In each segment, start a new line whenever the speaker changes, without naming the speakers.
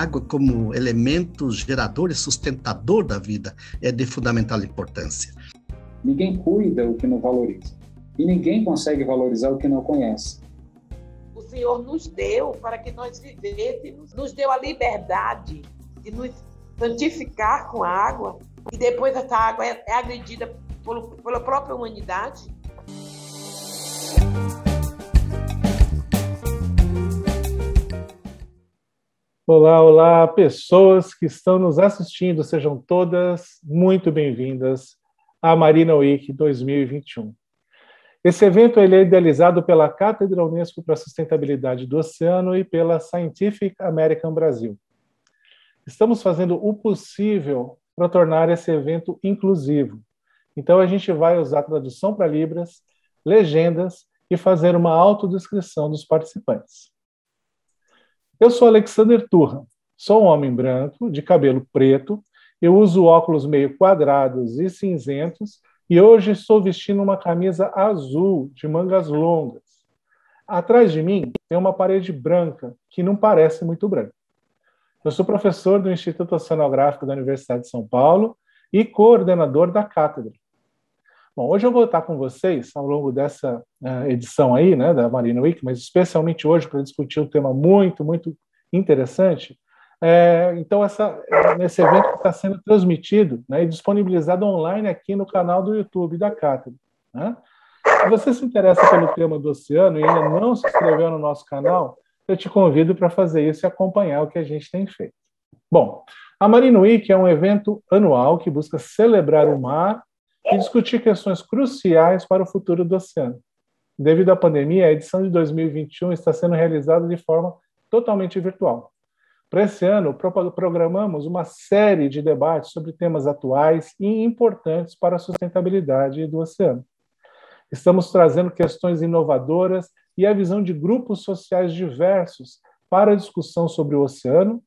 água como elemento gerador e sustentador da vida é de fundamental importância.
Ninguém cuida o que não valoriza. E ninguém consegue valorizar o que não conhece.
O Senhor nos deu para que nós vivêssemos, nos deu a liberdade de nos santificar com a água e depois essa água é, é agredida por, pela própria humanidade.
Olá, olá, pessoas que estão nos assistindo, sejam todas muito bem-vindas à Marina Week 2021. Esse evento ele é idealizado pela Cátedra Unesco para a Sustentabilidade do Oceano e pela Scientific American Brasil. Estamos fazendo o possível para tornar esse evento inclusivo. Então, a gente vai usar tradução para Libras, legendas e fazer uma autodescrição dos participantes. Eu sou Alexander Turra, sou um homem branco, de cabelo preto, eu uso óculos meio quadrados e cinzentos e hoje estou vestindo uma camisa azul de mangas longas. Atrás de mim tem uma parede branca que não parece muito branca. Eu sou professor do Instituto Oceanográfico da Universidade de São Paulo e coordenador da cátedra. Bom, hoje eu vou estar com vocês ao longo dessa uh, edição aí, né, da Marina Week, mas especialmente hoje para discutir um tema muito, muito interessante. É, então, essa, nesse evento que está sendo transmitido né, e disponibilizado online aqui no canal do YouTube da Cátedra. Né? Se você se interessa pelo tema do oceano e ainda não se inscreveu no nosso canal, eu te convido para fazer isso e acompanhar o que a gente tem feito. Bom, a Marina Week é um evento anual que busca celebrar o mar e discutir questões cruciais para o futuro do oceano. Devido à pandemia, a edição de 2021 está sendo realizada de forma totalmente virtual. Para esse ano, programamos uma série de debates sobre temas atuais e importantes para a sustentabilidade do oceano. Estamos trazendo questões inovadoras e a visão de grupos sociais diversos para a discussão sobre o oceano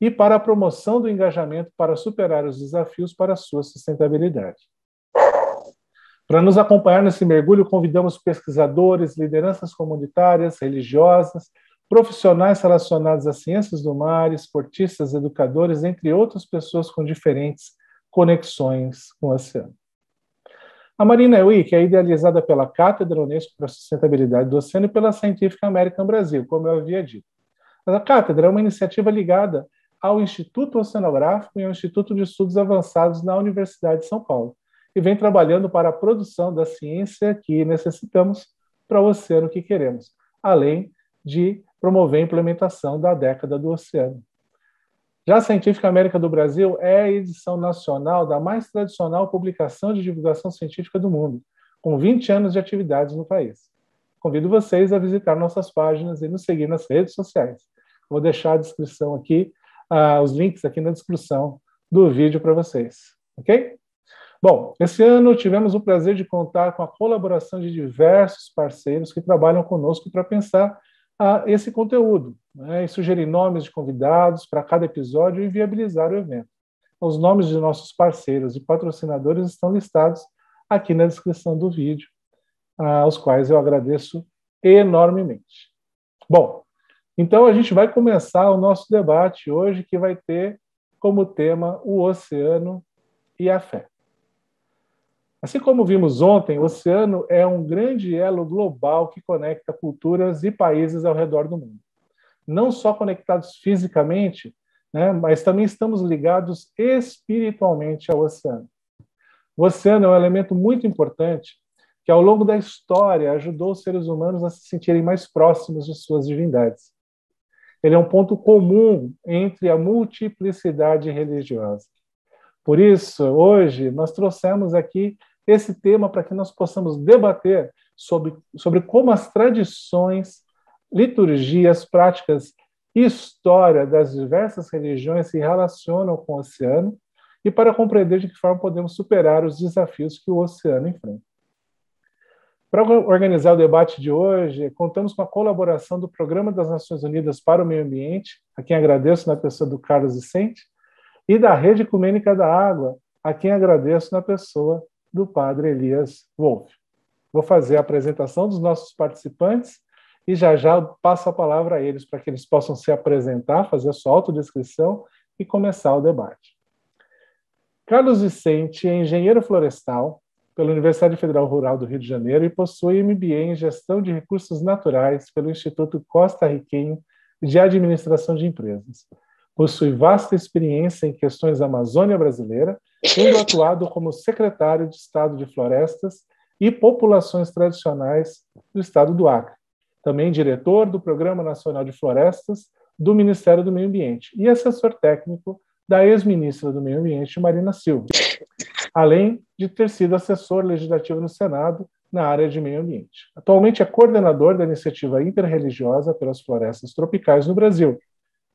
e para a promoção do engajamento para superar os desafios para a sua sustentabilidade. Para nos acompanhar nesse mergulho, convidamos pesquisadores, lideranças comunitárias, religiosas, profissionais relacionados às ciências do mar, esportistas, educadores, entre outras pessoas com diferentes conexões com o oceano. A Marina Week é idealizada pela Cátedra Unesco para a Sustentabilidade do Oceano e pela Scientific American Brasil, como eu havia dito. A Cátedra é uma iniciativa ligada ao Instituto Oceanográfico e ao Instituto de Estudos Avançados na Universidade de São Paulo, e vem trabalhando para a produção da ciência que necessitamos para o oceano que queremos, além de promover a implementação da década do oceano. Já a Científica América do Brasil é a edição nacional da mais tradicional publicação de divulgação científica do mundo, com 20 anos de atividades no país. Convido vocês a visitar nossas páginas e nos seguir nas redes sociais. Vou deixar a descrição aqui, uh, os links aqui na descrição do vídeo para vocês, ok? Bom, esse ano tivemos o prazer de contar com a colaboração de diversos parceiros que trabalham conosco para pensar ah, esse conteúdo né, e sugerir nomes de convidados para cada episódio e viabilizar o evento. Os nomes de nossos parceiros e patrocinadores estão listados aqui na descrição do vídeo, ah, aos quais eu agradeço enormemente. Bom, então a gente vai começar o nosso debate hoje, que vai ter como tema o oceano e a fé. Assim como vimos ontem, o oceano é um grande elo global que conecta culturas e países ao redor do mundo. Não só conectados fisicamente, né, mas também estamos ligados espiritualmente ao oceano. O oceano é um elemento muito importante que, ao longo da história, ajudou os seres humanos a se sentirem mais próximos de suas divindades. Ele é um ponto comum entre a multiplicidade religiosa. Por isso, hoje, nós trouxemos aqui esse tema para que nós possamos debater sobre, sobre como as tradições, liturgias, práticas e história das diversas religiões se relacionam com o oceano e para compreender de que forma podemos superar os desafios que o oceano enfrenta. Para organizar o debate de hoje, contamos com a colaboração do Programa das Nações Unidas para o Meio Ambiente, a quem agradeço na pessoa do Carlos Vicente, e da Rede Ecumênica da Água, a quem agradeço na pessoa do padre Elias Wolff. Vou fazer a apresentação dos nossos participantes e já já passo a palavra a eles para que eles possam se apresentar, fazer a sua autodescrição e começar o debate. Carlos Vicente é engenheiro florestal pela Universidade Federal Rural do Rio de Janeiro e possui MBA em Gestão de Recursos Naturais pelo Instituto Costa Riquenho de Administração de Empresas. Possui vasta experiência em questões da Amazônia brasileira, tendo atuado como secretário de Estado de Florestas e Populações Tradicionais do Estado do Acre, também diretor do Programa Nacional de Florestas do Ministério do Meio Ambiente e assessor técnico da ex-ministra do Meio Ambiente, Marina Silva, além de ter sido assessor legislativo no Senado na área de meio ambiente. Atualmente é coordenador da iniciativa interreligiosa pelas florestas tropicais no Brasil,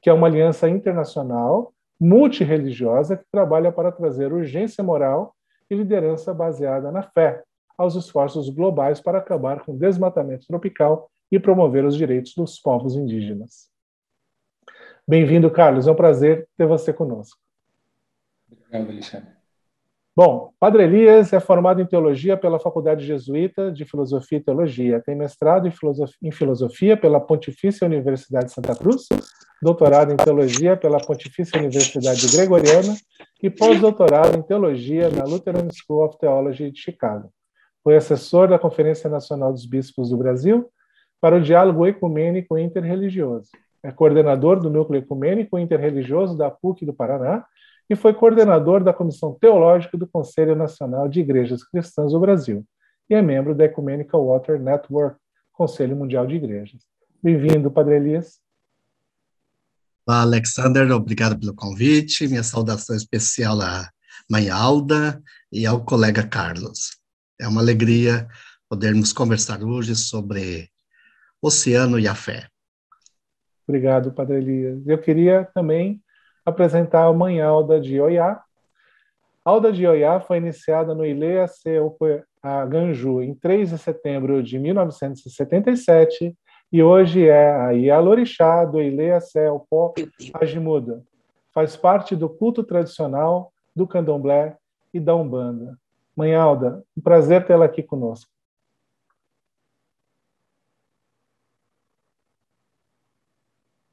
que é uma aliança internacional multirreligiosa que trabalha para trazer urgência moral e liderança baseada na fé aos esforços globais para acabar com o desmatamento tropical e promover os direitos dos povos indígenas. Bem-vindo, Carlos. É um prazer ter você conosco.
Obrigado, Alexandre.
Bom, Padre Elias é formado em teologia pela Faculdade Jesuíta de Filosofia e Teologia, tem mestrado em filosofia, em filosofia pela Pontifícia Universidade de Santa Cruz, doutorado em teologia pela Pontifícia Universidade Gregoriana e pós-doutorado em teologia na Lutheran School of Theology de Chicago. Foi assessor da Conferência Nacional dos Bispos do Brasil para o diálogo ecumênico interreligioso é coordenador do Núcleo Ecumênico Interreligioso da PUC do Paraná e foi coordenador da Comissão Teológica do Conselho Nacional de Igrejas Cristãs do Brasil e é membro da Ecumenical Water Network, Conselho Mundial de Igrejas. Bem-vindo, Padre Elias.
Olá, Alexander, obrigado pelo convite. Minha saudação especial à mãe Alda e ao colega Carlos. É uma alegria podermos conversar hoje sobre oceano e a fé.
Obrigado, Padre Elias. Eu queria também apresentar a Mãe Alda de Oiá. Alda de Oiá foi iniciada no Ilea a Ganju em 3 de setembro de 1977 e hoje é a Ialorixá do Ilea Celpo Agimuda. Faz parte do culto tradicional do candomblé e da Umbanda. Mãe Alda, um prazer tê-la aqui conosco.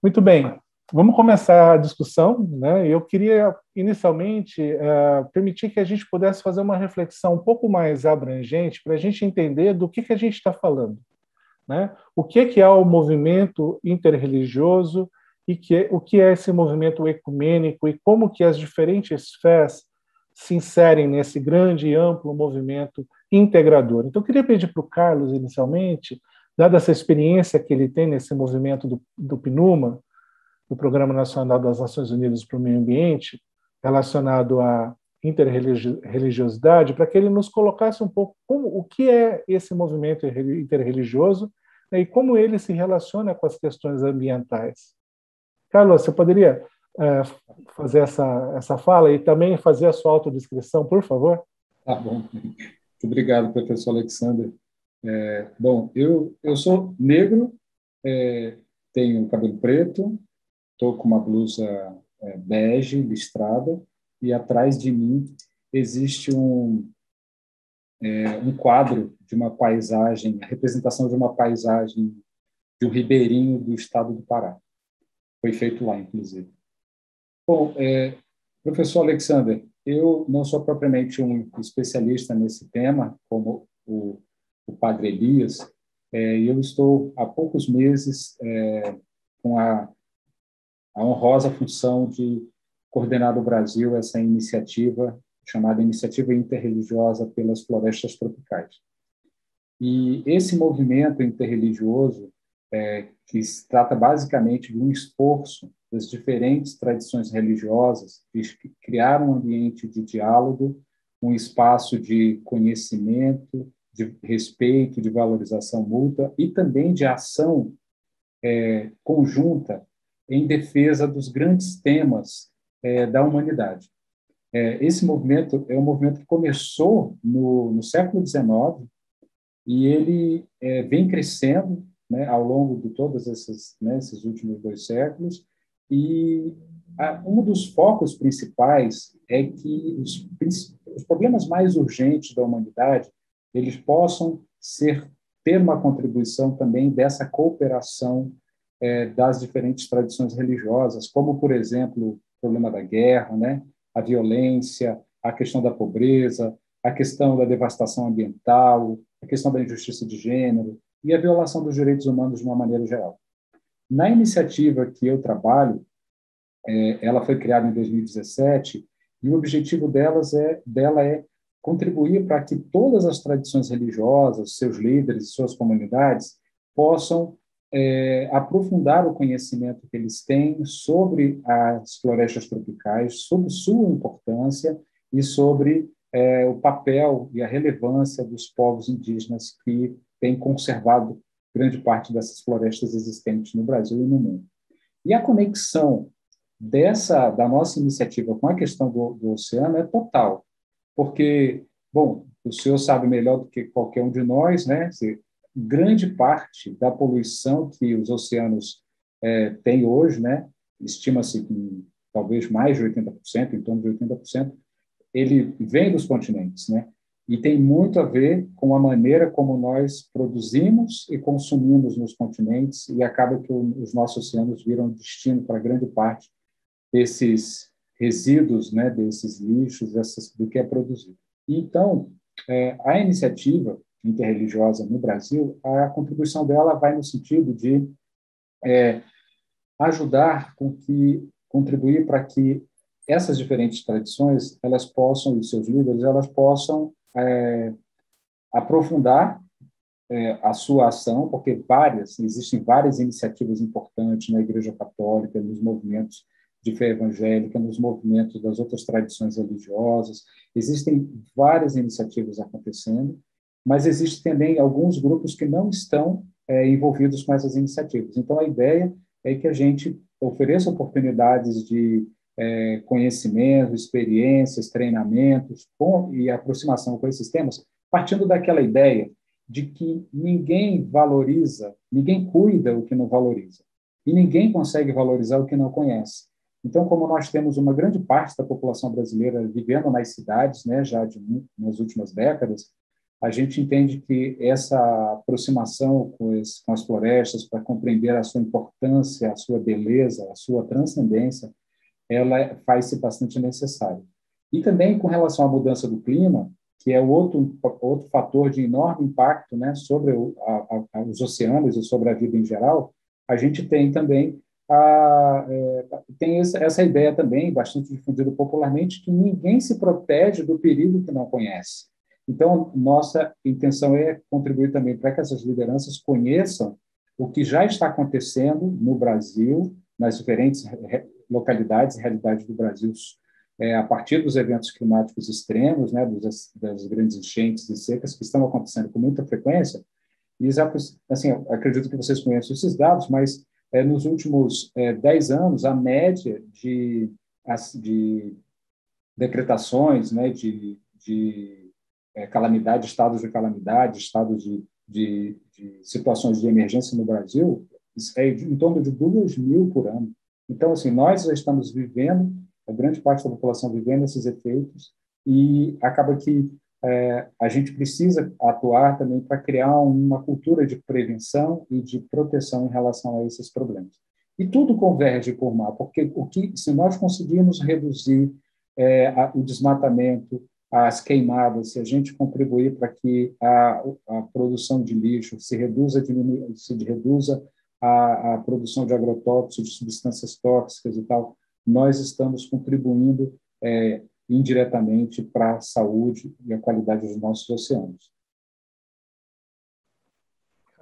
Muito bem, vamos começar a discussão. Né? Eu queria, inicialmente, uh, permitir que a gente pudesse fazer uma reflexão um pouco mais abrangente para a gente entender do que, que a gente está falando. Né? O que, que é o movimento interreligioso e que, o que é esse movimento ecumênico e como que as diferentes fés se inserem nesse grande e amplo movimento integrador. Então, eu queria pedir para o Carlos, inicialmente, dada essa experiência que ele tem nesse movimento do, do PNUMA, do Programa Nacional das Nações Unidas para o Meio Ambiente, relacionado à interreligiosidade, para que ele nos colocasse um pouco como, o que é esse movimento interreligioso né, e como ele se relaciona com as questões ambientais. Carlos, você poderia é, fazer essa, essa fala e também fazer a sua autodescrição, por favor?
Tá bom. Muito obrigado, professor Alexander. É, bom, eu, eu sou negro, é, tenho cabelo preto, estou com uma blusa é, bege, listrada, e atrás de mim existe um, é, um quadro de uma paisagem, a representação de uma paisagem de um ribeirinho do estado do Pará. Foi feito lá, inclusive. Bom, é, professor Alexander, eu não sou propriamente um especialista nesse tema, como o o Padre Elias, é, e eu estou há poucos meses é, com a, a honrosa função de coordenar no Brasil essa iniciativa chamada Iniciativa Interreligiosa pelas Florestas Tropicais. E esse movimento interreligioso, é, que se trata basicamente de um esforço das diferentes tradições religiosas de criar um ambiente de diálogo, um espaço de conhecimento, de respeito, de valorização mútua e também de ação é, conjunta em defesa dos grandes temas é, da humanidade. É, esse movimento é um movimento que começou no, no século XIX e ele é, vem crescendo né, ao longo de todos esses, né, esses últimos dois séculos e a, um dos focos principais é que os, os problemas mais urgentes da humanidade eles possam ser ter uma contribuição também dessa cooperação é, das diferentes tradições religiosas, como, por exemplo, o problema da guerra, né? a violência, a questão da pobreza, a questão da devastação ambiental, a questão da injustiça de gênero e a violação dos direitos humanos de uma maneira geral. Na iniciativa que eu trabalho, é, ela foi criada em 2017 e o objetivo delas é, dela é contribuir para que todas as tradições religiosas, seus líderes, suas comunidades possam é, aprofundar o conhecimento que eles têm sobre as florestas tropicais, sobre sua importância e sobre é, o papel e a relevância dos povos indígenas que têm conservado grande parte dessas florestas existentes no Brasil e no mundo. E a conexão dessa da nossa iniciativa com a questão do, do oceano é total porque, bom, o senhor sabe melhor do que qualquer um de nós, né? Grande parte da poluição que os oceanos é, têm hoje, né? Estima-se que talvez mais de 80%, em torno de 80%, ele vem dos continentes, né? E tem muito a ver com a maneira como nós produzimos e consumimos nos continentes, e acaba que os nossos oceanos viram destino para grande parte desses resíduos né, desses lixos, dessas, do que é produzido. Então, é, a iniciativa interreligiosa no Brasil, a contribuição dela vai no sentido de é, ajudar com que contribuir para que essas diferentes tradições elas possam e seus líderes elas possam é, aprofundar é, a sua ação porque várias existem várias iniciativas importantes na Igreja Católica nos movimentos de fé evangélica, nos movimentos das outras tradições religiosas. Existem várias iniciativas acontecendo, mas existem também alguns grupos que não estão é, envolvidos com essas iniciativas. Então, a ideia é que a gente ofereça oportunidades de é, conhecimento, experiências, treinamentos com, e aproximação com esses temas, partindo daquela ideia de que ninguém valoriza, ninguém cuida o que não valoriza. E ninguém consegue valorizar o que não conhece. Então, como nós temos uma grande parte da população brasileira vivendo nas cidades, né, já de, nas últimas décadas, a gente entende que essa aproximação com, esse, com as florestas para compreender a sua importância, a sua beleza, a sua transcendência, ela faz-se bastante necessária. E também com relação à mudança do clima, que é outro outro fator de enorme impacto, né, sobre o, a, a, os oceanos e sobre a vida em geral, a gente tem também a, é, tem essa ideia também, bastante difundida popularmente, que ninguém se protege do perigo que não conhece. Então, nossa intenção é contribuir também para que essas lideranças conheçam o que já está acontecendo no Brasil, nas diferentes localidades e realidades do Brasil, é, a partir dos eventos climáticos extremos, né, dos, das grandes enchentes e secas que estão acontecendo com muita frequência. E, assim, acredito que vocês conhecem esses dados, mas é, nos últimos é, 10 anos, a média de, de decretações né, de, de é, calamidade, estados de calamidade, estados de, de, de, situações de emergência no Brasil é em torno de 2 mil por ano. Então, assim, nós já estamos vivendo, a grande parte da população vivendo esses efeitos, e acaba que é, a gente precisa atuar também para criar uma cultura de prevenção e de proteção em relação a esses problemas. E tudo converge por mar, porque o que, se nós conseguirmos reduzir é, a, o desmatamento, as queimadas, se a gente contribuir para que a, a produção de lixo se reduza, diminui, se reduza a, a produção de agrotóxicos, de substâncias tóxicas e tal, nós estamos contribuindo é, indiretamente para a saúde e a qualidade dos nossos oceanos.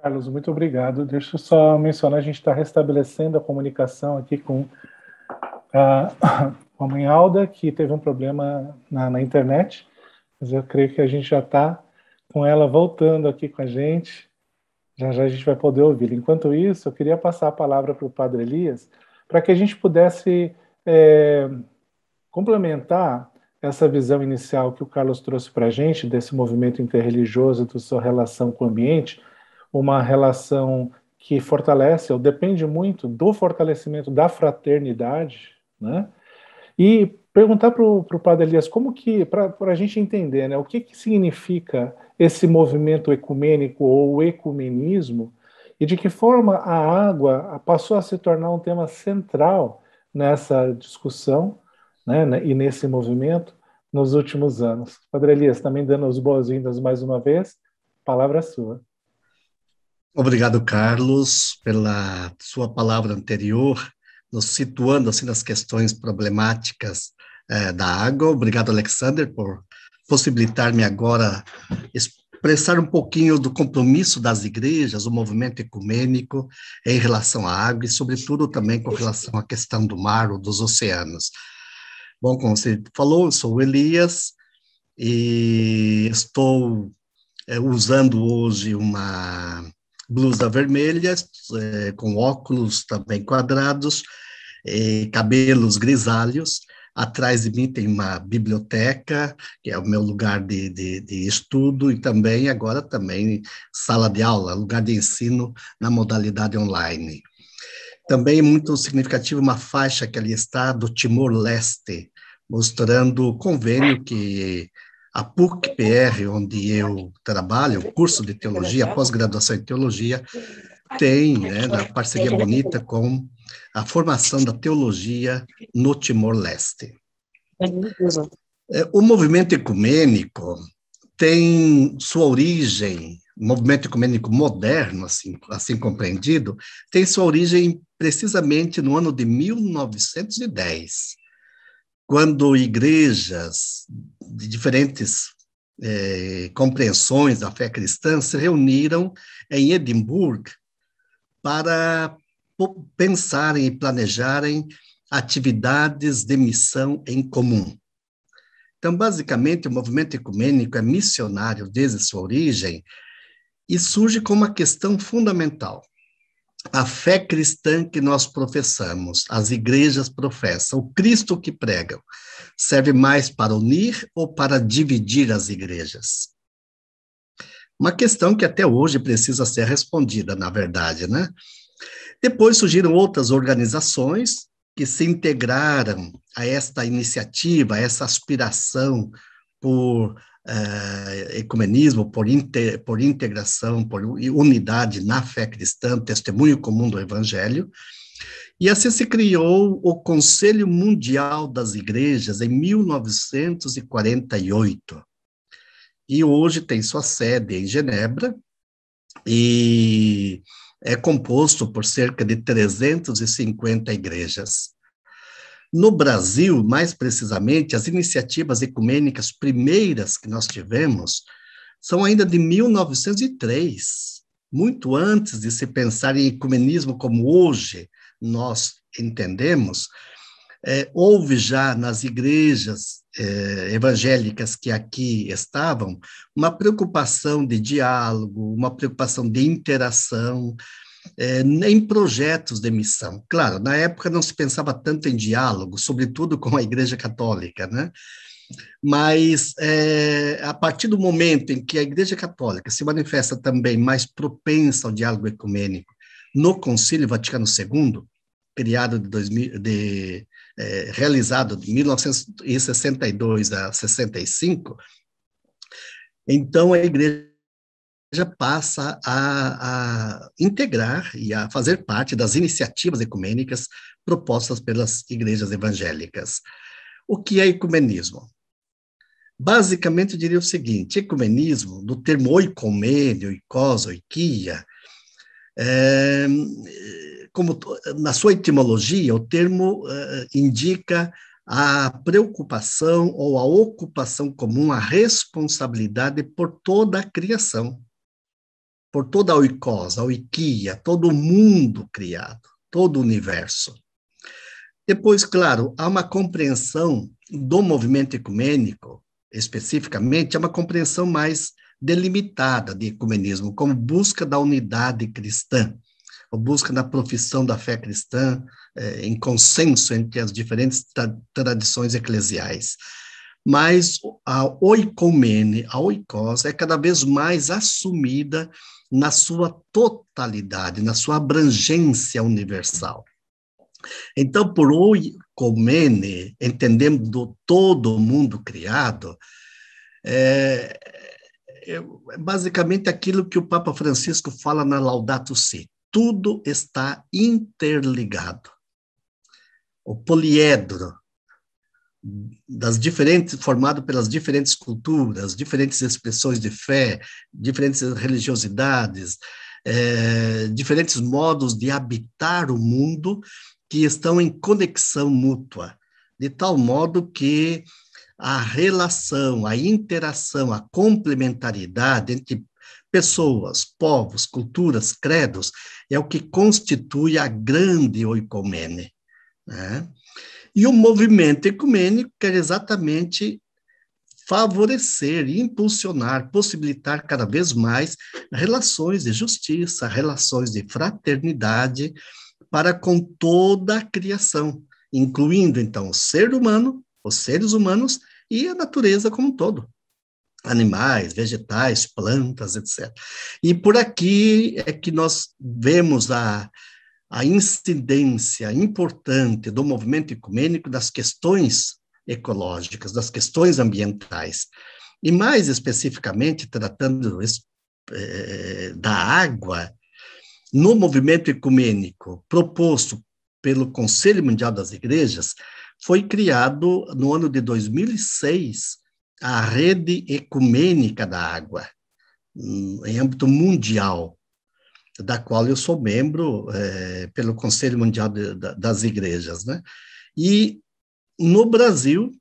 Carlos, muito obrigado. Deixa eu só mencionar, a gente está restabelecendo a comunicação aqui com a, com a mãe Alda, que teve um problema na, na internet, mas eu creio que a gente já está com ela voltando aqui com a gente. Já já a gente vai poder ouvir. Enquanto isso, eu queria passar a palavra para o Padre Elias, para que a gente pudesse é, complementar essa visão inicial que o Carlos trouxe para a gente, desse movimento interreligioso, da sua relação com o ambiente, uma relação que fortalece, ou depende muito do fortalecimento da fraternidade, né? E perguntar para o Padre Elias como que, para a gente entender, né, o que, que significa esse movimento ecumênico ou ecumenismo e de que forma a água passou a se tornar um tema central nessa discussão né, né e nesse movimento nos últimos anos. Padre Elias, também dando as boas-vindas mais uma vez, palavra sua.
Obrigado, Carlos, pela sua palavra anterior, nos situando assim nas questões problemáticas eh, da água. Obrigado, Alexander, por possibilitar-me agora expressar um pouquinho do compromisso das igrejas, o movimento ecumênico em relação à água e, sobretudo, também com relação à questão do mar ou dos oceanos. Bom, como você falou, eu sou o Elias e estou é, usando hoje uma blusa vermelha, é, com óculos também quadrados, cabelos grisalhos. Atrás de mim tem uma biblioteca, que é o meu lugar de, de, de, estudo, e também, agora, também sala de aula, lugar de ensino na modalidade online. Também é muito significativo uma faixa que ali está do Timor-Leste, mostrando o convênio que a PUC-PR, onde eu trabalho, o curso de teologia, pós-graduação em teologia, tem, né, na parceria bonita com a formação da teologia no Timor-Leste. É, o movimento ecumênico tem sua origem movimento ecumênico moderno, assim, assim compreendido, tem sua origem precisamente no ano de 1910, quando igrejas de diferentes é, compreensões da fé cristã se reuniram em Edimburgo para pensarem e planejarem atividades de missão em comum. Então, basicamente, o movimento ecumênico é missionário desde sua origem, e surge como uma questão fundamental. A fé cristã que nós professamos, as igrejas professam, o Cristo que pregam, serve mais para unir ou para dividir as igrejas? Uma questão que até hoje precisa ser respondida, na verdade, né? Depois surgiram outras organizações que se integraram a esta iniciativa, a essa aspiração por uh, ecumenismo, por, inter, por integração, por unidade na fé cristã, testemunho comum do Evangelho. E assim se criou o Conselho Mundial das Igrejas em 1948. E hoje tem sua sede em Genebra e é composto por cerca de 350 igrejas. No Brasil, mais precisamente, as iniciativas ecumênicas primeiras que nós tivemos são ainda de 1903, muito antes de se pensar em ecumenismo como hoje nós entendemos. É, houve já nas igrejas é, evangélicas que aqui estavam uma preocupação de diálogo, uma preocupação de interação, é, em projetos de missão. Claro, na época não se pensava tanto em diálogo, sobretudo com a Igreja Católica, né? Mas é, a partir do momento em que a Igreja Católica se manifesta também mais propensa ao diálogo ecumênico no Concílio Vaticano II, criado de, 2000, de é, realizado de 1962 a 65, então a Igreja passa a, a, integrar e a fazer parte das iniciativas ecumênicas propostas pelas igrejas evangélicas. O que é ecumenismo? Basicamente, eu diria o seguinte: ecumenismo, do termo oikomênio, oikos, oikia, é, como na sua etimologia, o termo uh, indica a preocupação ou a ocupação comum, a responsabilidade por toda a criação por toda a oikos, a oikia, todo o mundo criado, todo o universo. Depois, claro, há uma compreensão do movimento ecumênico, especificamente, é uma compreensão mais delimitada de ecumenismo, como busca da unidade cristã, ou busca da profissão da fé cristã eh, em consenso entre as diferentes tra tradições eclesiais. Mas a oikomene, a oikos, é cada vez mais assumida na sua totalidade, na sua abrangência universal. Então, por, ecumene, entendendo todo o mundo criado, é, é basicamente aquilo que o Papa Francisco fala na Laudato Si. Tudo está interligado. O poliedro, das diferentes formado pelas diferentes culturas, diferentes expressões de fé, diferentes religiosidades, é, diferentes modos de habitar o mundo que estão em conexão mútua, de tal modo que a relação, a interação, a complementariedade entre pessoas, povos, culturas, credos, é o que constitui a grande oicomene. Né? E o movimento ecumênico quer exatamente favorecer, impulsionar, possibilitar cada vez mais relações de justiça, relações de fraternidade para com toda a criação, incluindo então o ser humano, os seres humanos e a natureza como um todo. Animais, vegetais, plantas, etc. E por aqui é que nós vemos a, a incidência importante do movimento ecumênico das questões ecológicas, das questões ambientais. E mais especificamente, tratando é, da água, no movimento ecumênico proposto pelo Conselho Mundial das Igrejas, foi criado no ano de 2006 a Rede Ecumênica da Água, em âmbito mundial da qual eu sou membro é, pelo Conselho Mundial de, de, das Igrejas, né? E no Brasil,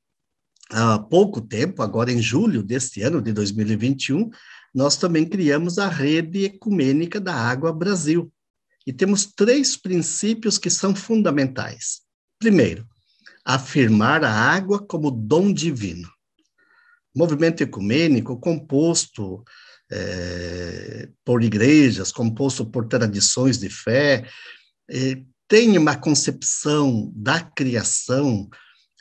há pouco tempo, agora em julho deste ano de 2021, nós também criamos a Rede Ecumênica da Água Brasil. E temos três princípios que são fundamentais. Primeiro, afirmar a água como dom divino. Movimento ecumênico composto é, por igrejas, composto por tradições de fé, é, tem uma concepção da criação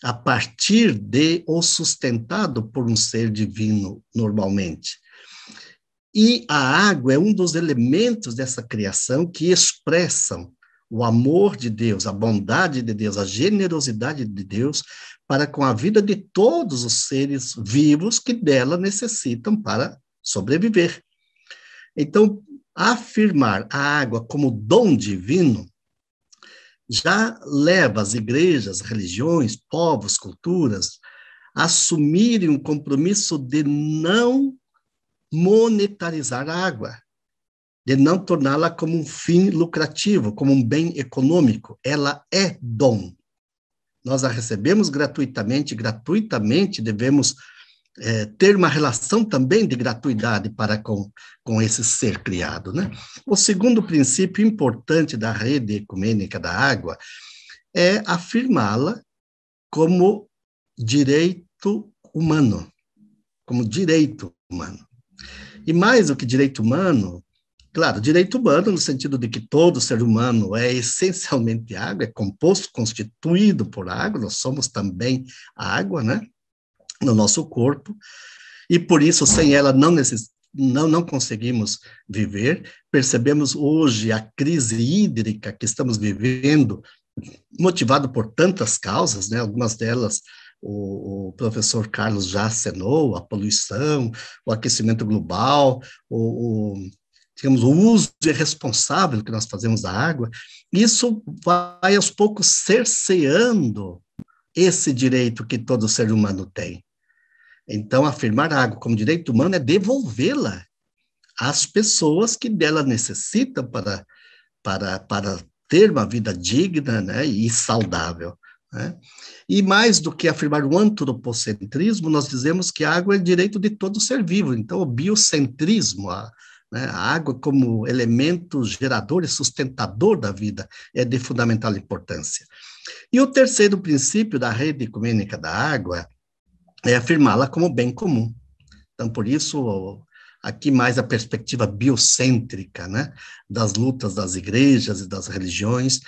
a partir de ou sustentado por um ser divino, normalmente. E a água é um dos elementos dessa criação que expressam o amor de Deus, a bondade de Deus, a generosidade de Deus para com a vida de todos os seres vivos que dela necessitam para sobreviver. Então, afirmar a água como dom divino já leva as igrejas, religiões, povos, culturas a assumirem um compromisso de não monetarizar a água, de não torná-la como um fim lucrativo, como um bem econômico. Ela é dom. Nós a recebemos gratuitamente, gratuitamente devemos é, ter uma relação também de gratuidade para com, com esse ser criado. Né? O segundo princípio importante da rede ecumênica da água é afirmá-la como direito humano, como direito humano. E mais do que direito humano, claro, direito humano no sentido de que todo ser humano é essencialmente água, é composto, constituído por água, nós somos também água, né? no nosso corpo, e por isso, sem ela, não, necess... não, não conseguimos viver. Percebemos hoje a crise hídrica que estamos vivendo, motivado por tantas causas, né? algumas delas o, professor Carlos já acenou, a poluição, o aquecimento global, o, o, digamos, o uso irresponsável que nós fazemos da água, isso vai aos poucos cerceando esse direito que todo ser humano tem. Então, afirmar a água como direito humano é devolvê-la às pessoas que dela necessitam para, para, para ter uma vida digna né, e saudável. Né? E mais do que afirmar o antropocentrismo, nós dizemos que a água é direito de todo ser vivo. Então, o biocentrismo, a, né, a água como elemento gerador e sustentador da vida, é de fundamental importância. E o terceiro princípio da rede ecumênica da água é afirmá-la como bem comum. Então, por isso, aqui mais a perspectiva biocêntrica, né, das lutas das igrejas e das religiões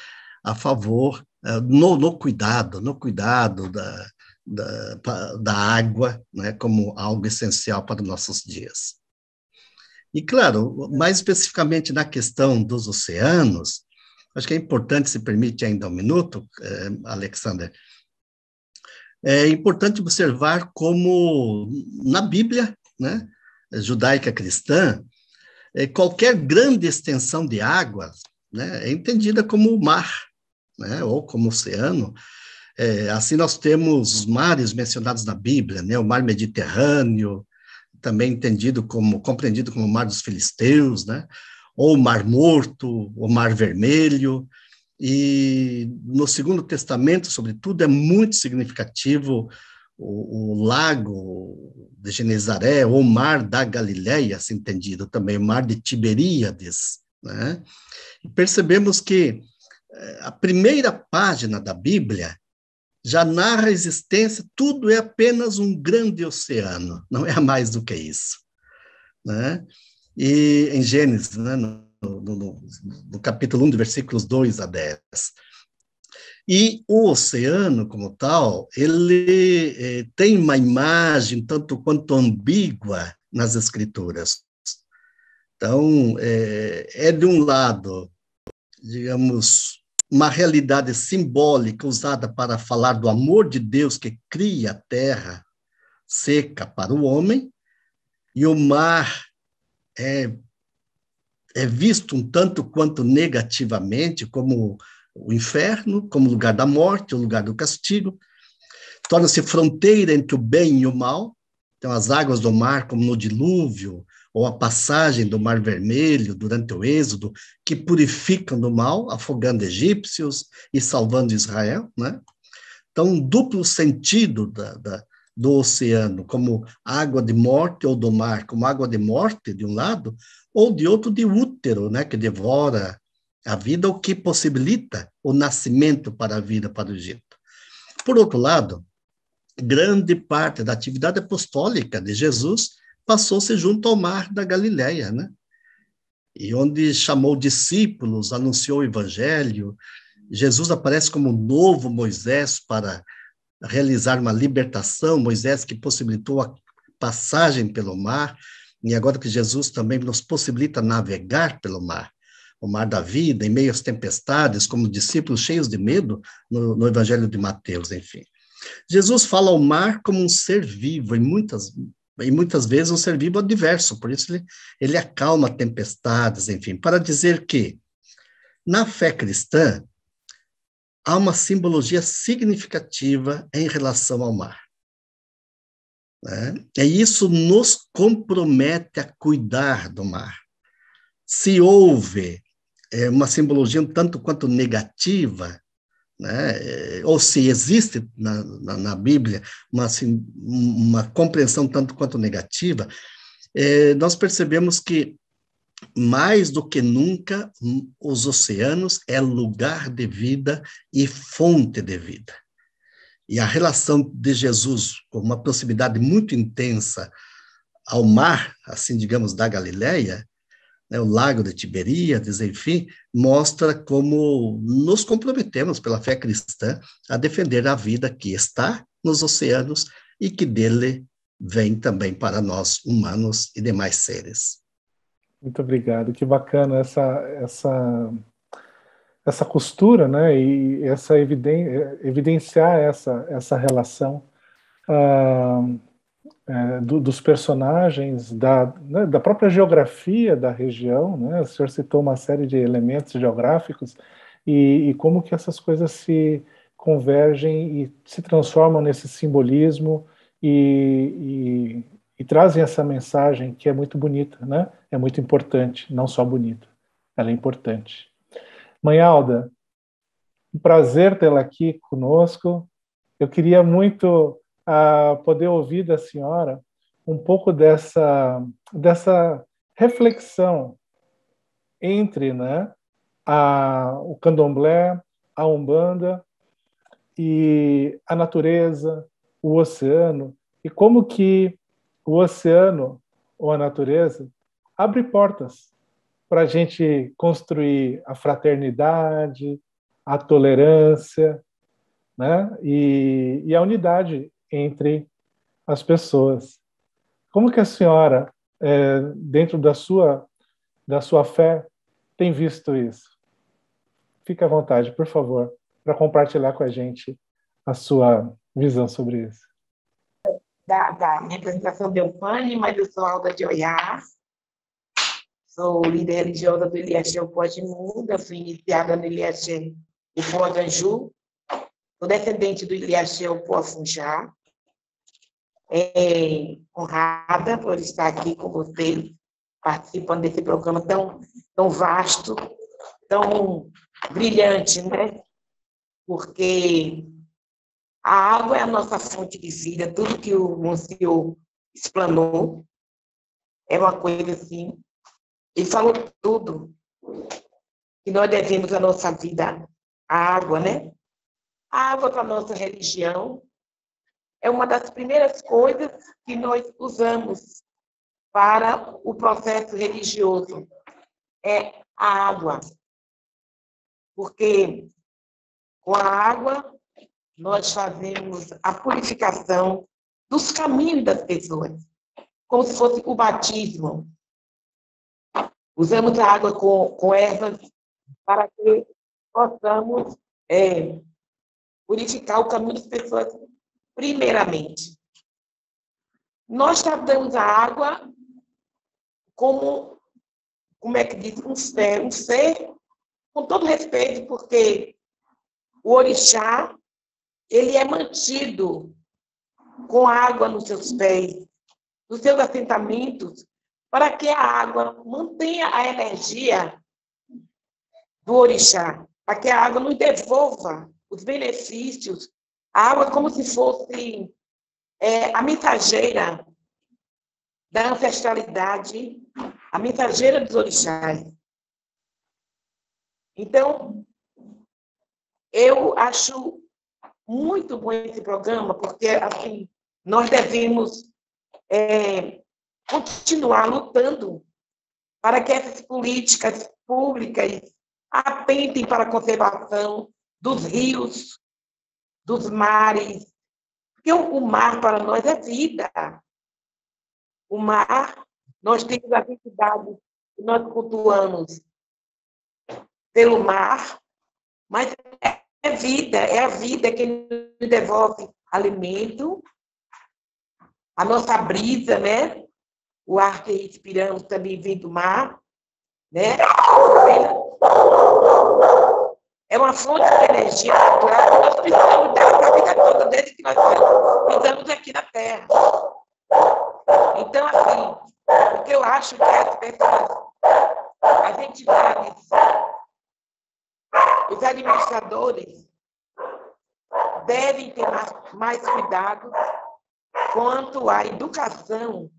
a favor, eh, no, no cuidado, no cuidado da, da, da água, né, como algo essencial para os nossos dias. E, claro, mais especificamente na questão dos oceanos, acho que é importante, se permite ainda um minuto, eh, Alexander, É importante observar como na Bíblia, né, judaica cristã, é, qualquer grande extensão de água né, é entendida como mar, né, ou como oceano. É, assim nós temos os mares mencionados na Bíblia, né, o mar Mediterrâneo, também entendido como compreendido como o mar dos filisteus, né, ou mar Morto, o mar Vermelho. E no Segundo Testamento, sobretudo, é muito significativo o, o, lago de Genezaré, ou mar da Galileia, assim entendido também, o mar de Tiberíades, né? E percebemos que eh, a primeira página da Bíblia já narra a existência, tudo é apenas um grande oceano, não é mais do que isso, né? E em Gênesis, né, no, no, no capítulo 1, de versículos 2 a 10, e o oceano, como tal, ele eh, tem uma imagem tanto quanto ambígua nas escrituras. Então, é, é de um lado, digamos, uma realidade simbólica usada para falar do amor de Deus que cria a terra seca para o homem, e o mar é, é visto um tanto quanto negativamente como o inferno como lugar da morte, o lugar do castigo, torna-se fronteira entre o bem e o mal. Então, as águas do mar, como no dilúvio, ou a passagem do Mar Vermelho durante o Êxodo, que purificam do mal, afogando egípcios e salvando Israel. Né? Então, um duplo sentido da, da, do oceano, como água de morte, ou do mar, como água de morte, de um lado, ou de outro, de útero, né, que devora a vida, o que possibilita o nascimento para a vida para o Egito. Por outro lado, grande parte da atividade apostólica de Jesus passou-se junto ao mar da Galileia, né? E onde chamou discípulos, anunciou o evangelho, Jesus aparece como um novo Moisés para realizar uma libertação, Moisés que possibilitou a passagem pelo mar, e agora que Jesus também nos possibilita navegar pelo mar o mar da vida, em meio às tempestades, como discípulos cheios de medo, no, no Evangelho de Mateus, enfim. Jesus fala ao mar como um ser vivo, e muitas, e muitas vezes um ser vivo adverso, por isso ele, ele acalma tempestades, enfim, para dizer que, na fé cristã, há uma simbologia significativa em relação ao mar. Né? E isso nos compromete a cuidar do mar. Se houve é uma simbologia um tanto quanto negativa, né? ou se existe na, na, na Bíblia uma, assim, uma compreensão tanto quanto negativa, é, nós percebemos que mais do que nunca os oceanos é lugar de vida e fonte de vida. E a relação de Jesus com uma proximidade muito intensa ao mar, assim digamos, da Galileia, né, o Lago de Tiberíades, enfim, mostra como nos comprometemos pela fé cristã a defender a vida que está nos oceanos e que dele vem também para nós, humanos e demais seres.
Muito obrigado, que bacana essa, essa, essa costura, né, e essa eviden evidenciar essa, essa relação. Uh, é, do, dos personagens, da, né, da própria geografia da região, né? O senhor citou uma série de elementos geográficos e, e como que essas coisas se convergem e se transformam nesse simbolismo e, e, e, trazem essa mensagem que é muito bonita, né? É muito importante, não só bonita, ela é importante. Mãe Alda, um prazer tê-la aqui conosco. Eu queria muito a poder ouvir da senhora um pouco dessa, dessa reflexão entre né, a, o candomblé, a umbanda e a natureza, o oceano, e como que o oceano ou a natureza abre portas para a gente construir a fraternidade, a tolerância, né? e, e a unidade entre as pessoas. Como que a senhora, é, dentro da sua da sua fé, tem visto isso? Fique à vontade, por favor, para compartilhar com a gente a sua visão sobre isso?
Da, da representação de Eufane, mas eu sou Alda de Oiás, sou líder religiosa do Iliaxé Pó de Munda, fui iniciada no Iliaxé Pó de Anju, sou descendente do Iliaxé Pó Funjá, é, honrada por estar aqui com vocês, participando desse programa tão, tão vasto, tão brilhante, né? Porque a água é a nossa fonte de vida, tudo que o Monsenhor explanou é uma coisa assim. Ele falou tudo que nós devemos a nossa vida à água, né? A água para a nossa religião é uma das primeiras coisas que nós usamos para o processo religioso. É a água. Porque com a água nós fazemos a purificação dos caminhos das pessoas, como se fosse o batismo. Usamos a água com, com ervas para que possamos é, purificar o caminho das pessoas, primeiramente. Nós tratamos a água como, como é que diz, um ser, um ser, com todo respeito, porque o orixá ele é mantido com água nos seus pés, nos seus assentamentos, para que a água mantenha a energia do orixá, para que a água nos devolva os benefícios. A água como se fosse é, a mensageira da ancestralidade, a mensageira dos orixás. Então, eu acho muito bom esse programa, porque assim, nós devemos é, continuar lutando para que essas políticas públicas atentem para a conservação dos rios, dos mares, porque o, mar para nós é vida. O mar, nós temos a identidade que nós cultuamos pelo mar, mas é é vida, é a vida que nos devolve alimento, a nossa brisa, né? O ar que respiramos também vem do mar, né? É uma fonte de energia natural precisamos dar para a vida toda, desde que nós pisamos aqui na Terra. Então, assim, o que eu acho que as pessoas, as entidades os administradores devem ter mais cuidado quanto à educação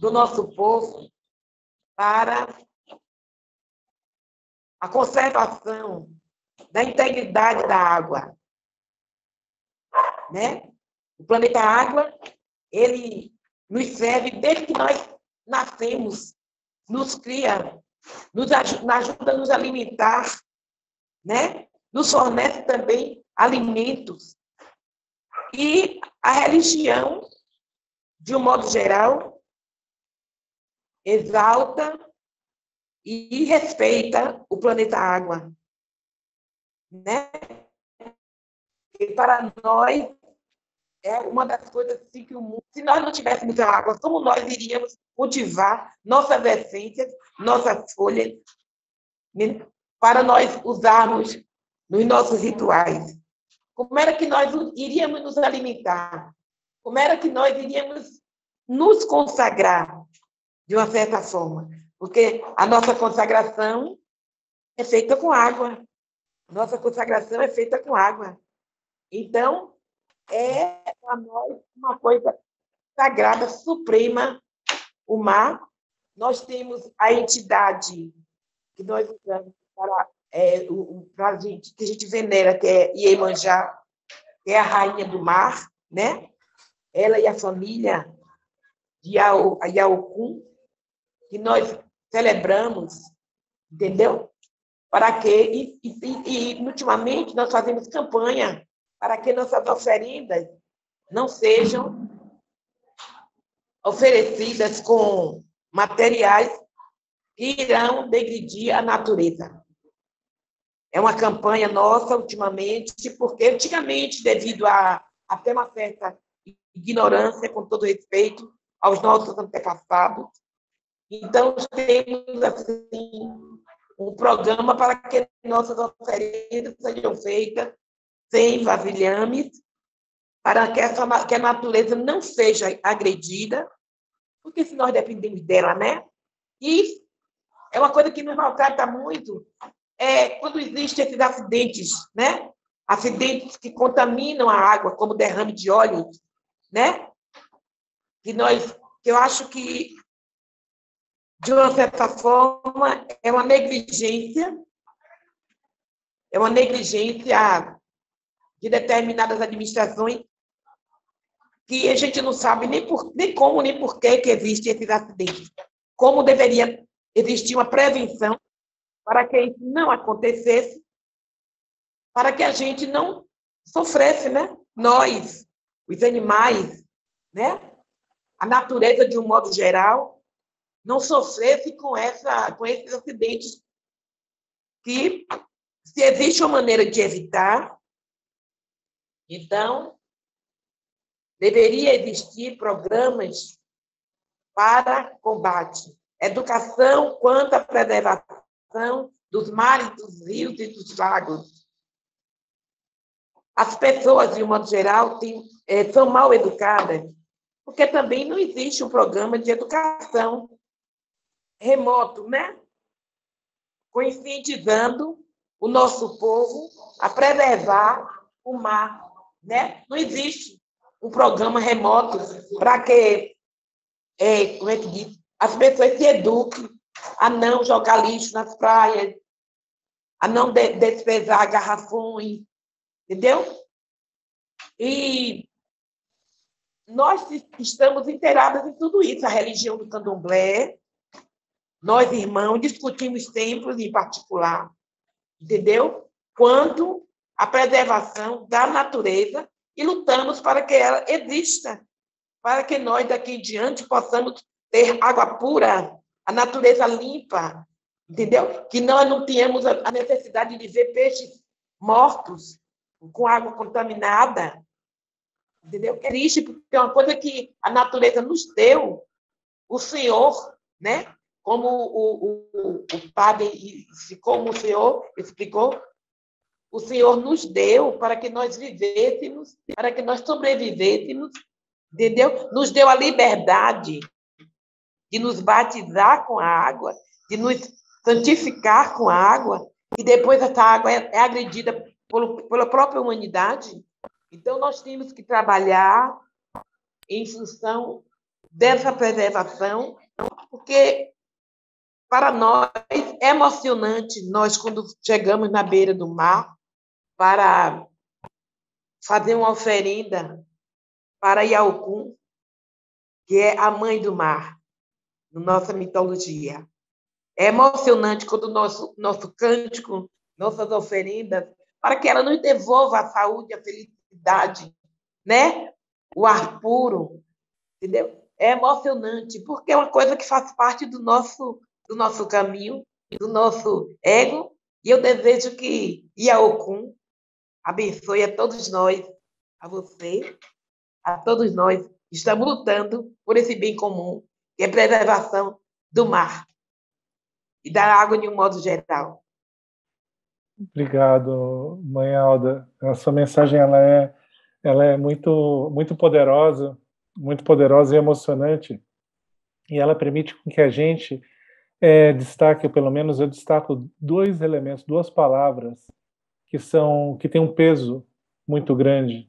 do nosso povo para a conservação da integridade da água. Né? O planeta Água, ele nos serve desde que nós nascemos, nos cria nos ajuda, ajuda a nos alimentar, né? nos fornece também alimentos. E a religião, de um modo geral, exalta e respeita o planeta água. Né? E para nós, é uma das coisas assim que o mundo. Se nós não tivéssemos água, como nós iríamos cultivar nossas essências, nossas folhas, né, para nós usarmos nos nossos rituais? Como era que nós iríamos nos alimentar? Como era que nós iríamos nos consagrar de uma certa forma? Porque a nossa consagração é feita com água. Nossa consagração é feita com água. Então, é para nós uma coisa sagrada, suprema, o mar. Nós temos a entidade que nós usamos para, é, o, gente, que a gente venera, que é Iemanjá, que é a rainha do mar, né? Ela e a família de Yaokun, que nós celebramos, entendeu? Para que, e, e, e ultimamente, nós fazemos campanha para que nossas oferendas não sejam oferecidas com materiais que irão degredir a natureza. é uma campanha nossa ultimamente, porque antigamente, devido a até uma certa ignorância, com todo respeito aos nossos antepassados, então temos assim um programa para que nossas oferendas sejam feitas sem vasilhames, para que, essa, que a natureza não seja agredida, porque se nós dependemos dela, né? E é uma coisa que nos maltrata muito, é quando existem esses acidentes, né? Acidentes que contaminam a água, como derrame de óleo, né? Que nós, que eu acho que de uma certa forma é uma negligência, é uma negligência de determinadas administrações que a gente não sabe nem, por, nem como nem por que, que existem esses acidentes. Como deveria existir uma prevenção para que isso não acontecesse, para que a gente não sofresse, né? Nós, os animais, né? A natureza de um modo geral não sofresse com essa com esses acidentes que se existe uma maneira de evitar, então deveria existir programas para combate, educação quanto à preservação dos mares, dos rios e dos lagos. As pessoas, de um modo geral, têm, é, são mal educadas, porque também não existe um programa de educação remoto, né? Conscientizando o nosso povo a preservar o mar, né? Não existe um programa remoto para que, é, como é que diz, as pessoas se eduquem a não jogar lixo nas praias, a não de despesar garrafões, entendeu? E nós estamos inteirados em tudo isso, a religião do candomblé, nós, irmãos, discutimos templos em particular, entendeu? Quanto à preservação da natureza e lutamos para que ela exista, para que nós daqui em diante possamos ter água pura, a natureza limpa, entendeu? Que nós não tenhamos a necessidade de ver peixes mortos com água contaminada, entendeu? É triste porque é uma coisa que a natureza nos deu, o Senhor, né? Como o, o, o padre, como o Senhor explicou, o Senhor nos deu para que nós vivêssemos, para que nós sobrevivêssemos, entendeu? Nos deu a liberdade de nos batizar com a água, de nos santificar com a água, e depois essa água é, é agredida por, pela própria humanidade. Então, nós temos que trabalhar em função dessa preservação, porque para nós é emocionante nós, quando chegamos na beira do mar, para fazer uma oferenda para Iaucum, que é a mãe do mar, na nossa mitologia. É emocionante quando nosso, nosso cântico, nossas oferendas, para que ela nos devolva a saúde, a felicidade, né? o ar puro, entendeu? É emocionante, porque é uma coisa que faz parte do nosso, do nosso caminho, do nosso ego, e eu desejo que Iaokun abençoe a todos nós, a você, a todos nós. Estamos lutando por esse bem comum, que é a preservação do mar e da água de um modo geral.
Obrigado, mãe Alda. A sua mensagem ela é, ela é muito, muito poderosa, muito poderosa e emocionante, e ela permite que a gente é, destaque, pelo menos eu destaco dois elementos, duas palavras que são que tem um peso muito grande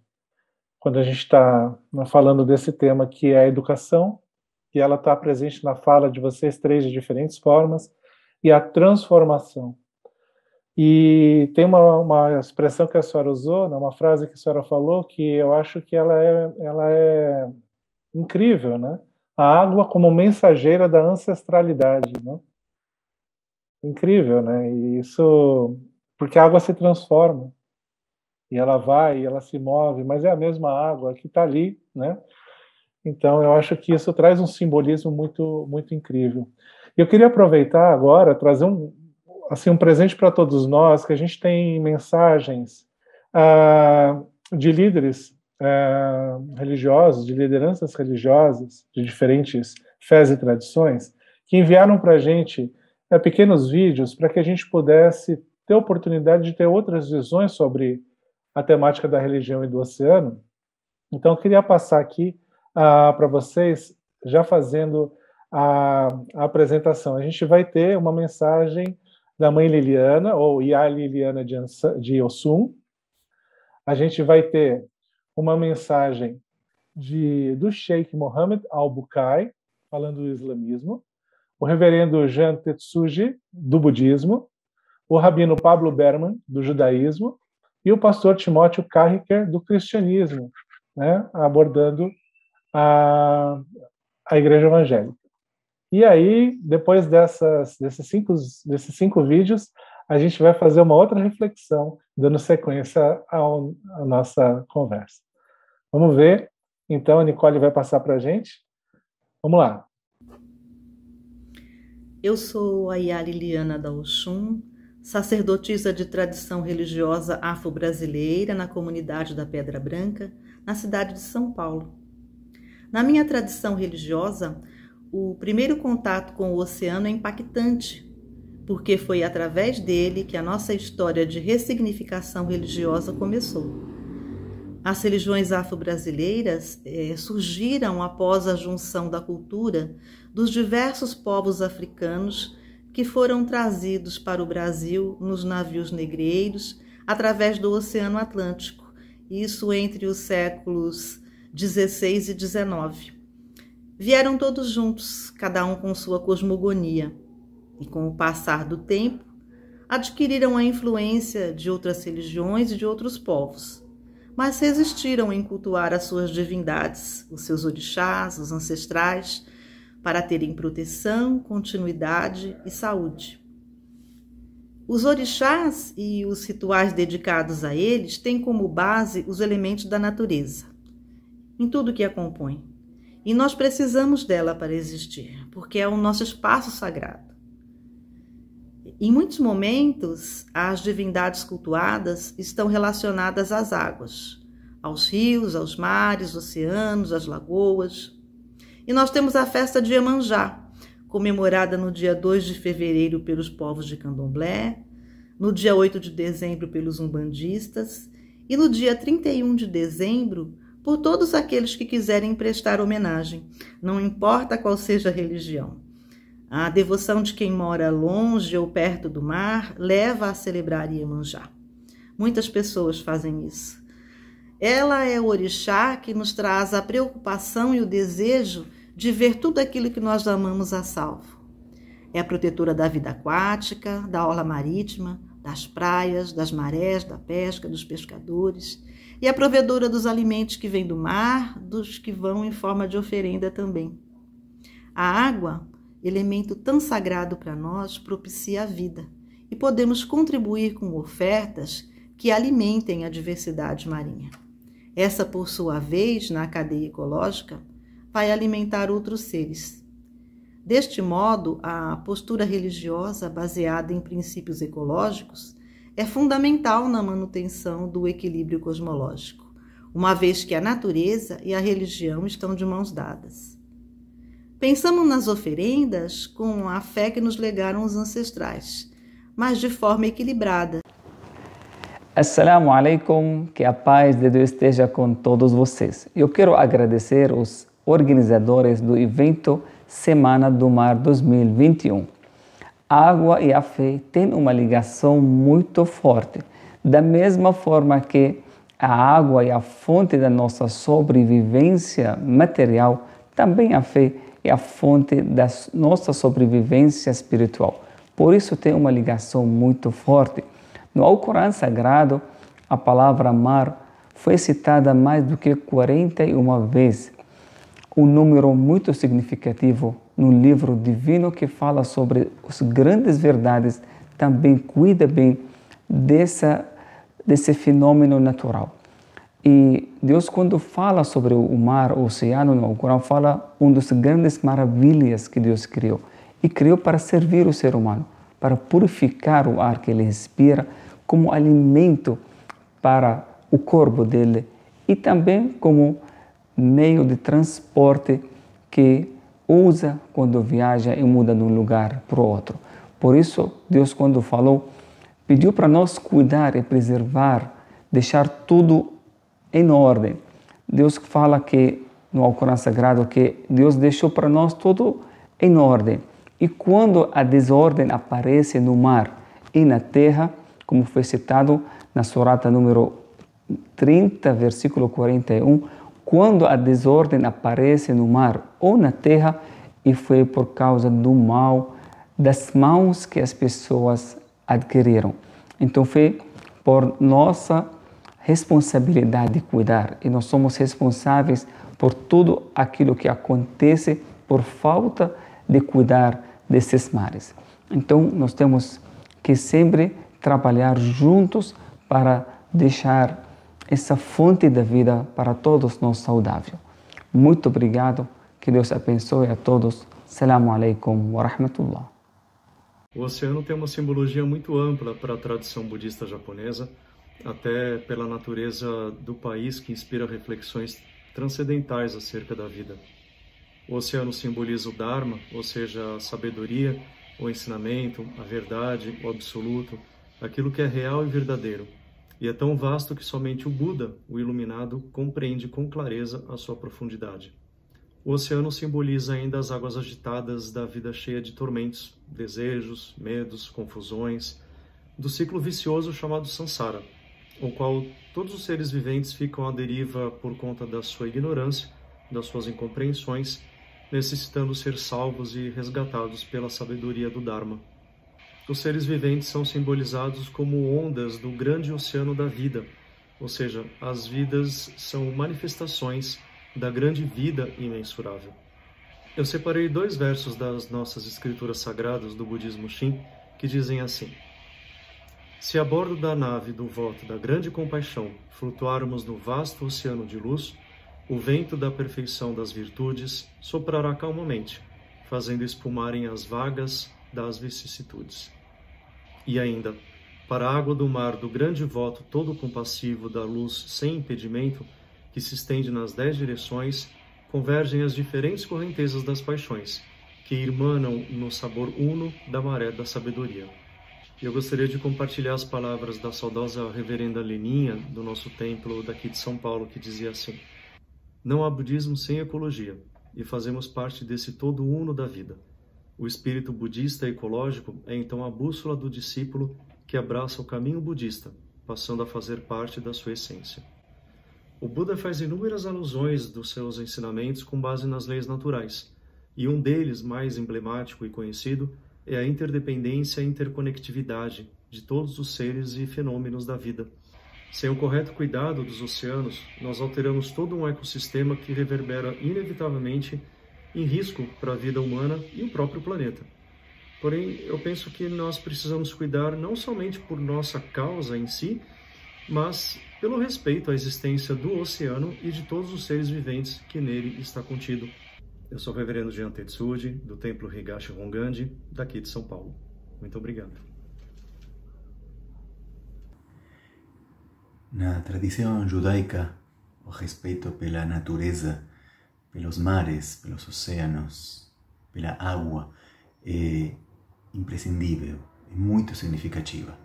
quando a gente está né, falando desse tema que é a educação e ela está presente na fala de vocês três de diferentes formas e a transformação e tem uma, uma expressão que a senhora usou, né, uma frase que a senhora falou que eu acho que ela é ela é incrível, né? A água como mensageira da ancestralidade, né? Incrível, né? E isso porque a água se transforma e ela vai, e ela se move, mas é a mesma água que está ali, né? Então eu acho que isso traz um simbolismo muito muito incrível. Eu queria aproveitar agora trazer um, assim um presente para todos nós que a gente tem mensagens ah, de líderes ah, religiosos, de lideranças religiosas de diferentes fés e tradições que enviaram para a gente é, pequenos vídeos para que a gente pudesse ter a oportunidade de ter outras visões sobre a temática da religião e do oceano. Então, eu queria passar aqui ah, para vocês, já fazendo a, a, apresentação. A gente vai ter uma mensagem da mãe Liliana, ou Ia Liliana de, de Ossum. A gente vai ter uma mensagem de, do Sheikh Mohammed al-Bukai, falando do islamismo o reverendo Jean Tetsuji, do budismo, o rabino Pablo Berman, do judaísmo, e o pastor Timóteo Carricker, do cristianismo, né, abordando a, a igreja evangélica. E aí, depois dessas, desses, cinco, desses cinco vídeos, a gente vai fazer uma outra reflexão, dando sequência à nossa conversa. Vamos ver. Então, a Nicole vai passar para a gente. Vamos lá.
Eu sou a Liliana da Oxum, sacerdotisa de tradição religiosa afro-brasileira na comunidade da Pedra Branca, na cidade de São Paulo. Na minha tradição religiosa, o primeiro contato com o oceano é impactante, porque foi através dele que a nossa história de ressignificação religiosa começou. As religiões afro-brasileiras eh, surgiram após a junção da cultura dos diversos povos africanos que foram trazidos para o Brasil nos navios negreiros através do Oceano Atlântico, isso entre os séculos 16 e 19. Vieram todos juntos, cada um com sua cosmogonia, e com o passar do tempo, adquiriram a influência de outras religiões e de outros povos mas resistiram em cultuar as suas divindades, os seus orixás, os ancestrais, para terem proteção, continuidade e saúde. Os orixás e os rituais dedicados a eles têm como base os elementos da natureza, em tudo que a compõe. E nós precisamos dela para existir, porque é o nosso espaço sagrado. Em muitos momentos, as divindades cultuadas estão relacionadas às águas, aos rios, aos mares, oceanos, às lagoas. E nós temos a festa de Iemanjá, comemorada no dia 2 de fevereiro pelos povos de Candomblé, no dia 8 de dezembro pelos umbandistas e no dia 31 de dezembro por todos aqueles que quiserem prestar homenagem, não importa qual seja a religião. A devoção de quem mora longe ou perto do mar leva a celebrar Iemanjá. Muitas pessoas fazem isso. Ela é o orixá que nos traz a preocupação e o desejo de ver tudo aquilo que nós amamos a salvo. É a protetora da vida aquática, da orla marítima, das praias, das marés, da pesca, dos pescadores, e a provedora dos alimentos que vêm do mar, dos que vão em forma de oferenda também. A água elemento tão sagrado para nós, propicia a vida e podemos contribuir com ofertas que alimentem a diversidade marinha. Essa, por sua vez, na cadeia ecológica, vai alimentar outros seres. Deste modo, a postura religiosa baseada em princípios ecológicos é fundamental na manutenção do equilíbrio cosmológico, uma vez que a natureza e a religião estão de mãos dadas. Pensamos nas oferendas com a fé que nos legaram os ancestrais, mas de forma equilibrada.
Assalamu alaikum, que a paz de Deus esteja com todos vocês. Eu quero agradecer os organizadores do evento Semana do Mar 2021. A água e a fé têm uma ligação muito forte, da mesma forma que a água é a fonte da nossa sobrevivência material, também a fé é a fonte da nossa sobrevivência espiritual. Por isso tem uma ligação muito forte. No Alcorão Sagrado, a palavra mar foi citada mais do que 41 vezes, um número muito significativo no livro divino que fala sobre as grandes verdades, também cuida bem dessa, desse fenômeno natural. E Deus, quando fala sobre o mar, o oceano, no Corão, fala um dos grandes maravilhas que Deus criou. E criou para servir o ser humano. para purificar o ar que ele respira, como alimento para o corpo dele e também como meio de transporte que usa quando viaja e muda de um lugar para o outro. Por isso, Deus, quando falou, pediu para nós cuidar e preservar, deixar tudo em ordem. Deus fala que no Alcorão Sagrado que Deus deixou para nós tudo em ordem. E quando a desordem aparece no mar e na terra, como foi citado na Surata número 30, versículo 41, quando a desordem aparece no mar ou na terra, e foi por causa do mal das mãos que as pessoas adquiriram. Então foi por nossa responsabilidade de cuidar e nós somos responsáveis por tudo aquilo que acontece por falta de cuidar desses mares. Então nós temos que sempre trabalhar juntos para deixar essa fonte da vida para todos nós saudável. Muito obrigado, que Deus abençoe a todos. Assalamu alaikum wa rahmatullah.
O oceano tem uma simbologia muito ampla para a tradição budista japonesa, até pela natureza do país que inspira reflexões transcendentais acerca da vida. O oceano simboliza o Dharma, ou seja, a sabedoria, o ensinamento, a verdade, o absoluto, aquilo que é real e verdadeiro. E é tão vasto que somente o Buda, o iluminado, compreende com clareza a sua profundidade. O oceano simboliza ainda as águas agitadas da vida cheia de tormentos, desejos, medos, confusões, do ciclo vicioso chamado samsara, o qual todos os seres viventes ficam à deriva por conta da sua ignorância, das suas incompreensões, necessitando ser salvos e resgatados pela sabedoria do Dharma. Os seres viventes são simbolizados como ondas do grande oceano da vida, ou seja, as vidas são manifestações da grande vida imensurável. Eu separei dois versos das nossas escrituras sagradas do budismo Shin que dizem assim: Se a bordo da nave do voto da grande compaixão flutuarmos no vasto oceano de luz, o vento da perfeição das virtudes soprará calmamente, fazendo espumarem as vagas das vicissitudes. E ainda, para a água do mar do grande voto todo compassivo da luz sem impedimento, que se estende nas dez direções, convergem as diferentes correntezas das paixões, que irmanam no sabor uno da maré da sabedoria. Eu gostaria de compartilhar as palavras da saudosa reverenda Leninha, do nosso templo daqui de São Paulo, que dizia assim: Não há budismo sem ecologia, e fazemos parte desse todo uno da vida. O espírito budista ecológico é então a bússola do discípulo que abraça o caminho budista, passando a fazer parte da sua essência. O Buda faz inúmeras alusões dos seus ensinamentos com base nas leis naturais, e um deles, mais emblemático e conhecido, é a interdependência e interconectividade de todos os seres e fenômenos da vida. Sem o correto cuidado dos oceanos, nós alteramos todo um ecossistema que reverbera inevitavelmente em risco para a vida humana e o próprio planeta. Porém, eu penso que nós precisamos cuidar não somente por nossa causa em si, mas pelo respeito à existência do oceano e de todos os seres viventes que nele está contido. Eu sou o reverendo Jean Tetsuji, do Templo Higashi Hongandi, daqui de São Paulo. Muito obrigado.
Na tradição judaica, o respeito pela natureza, pelos mares, pelos oceanos, pela água é imprescindível, é muito significativa.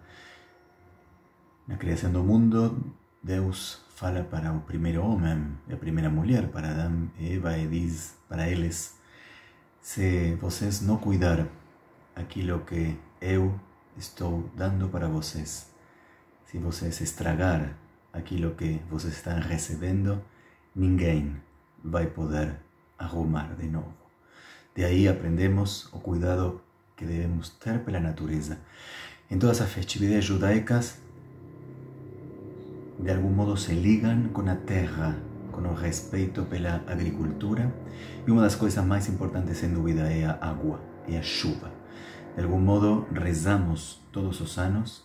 Na criação do mundo, Deus fala para o primeiro homem e a primeira mulher, para Adão e Eva, e diz para eles: Se vocês não cuidar aquilo que eu estou dando para vocês, se vocês estragar aquilo que vocês estão recebendo, ninguém vai poder arrumar de novo. De aí aprendemos o cuidado que devemos ter pela natureza. Em todas as festividades judaicas, de algún modo se ligan con la tierra, con el respeto pela agricultura y una de las cosas más importantes sin duda es a agua, es a chuva. De algún modo rezamos todos los años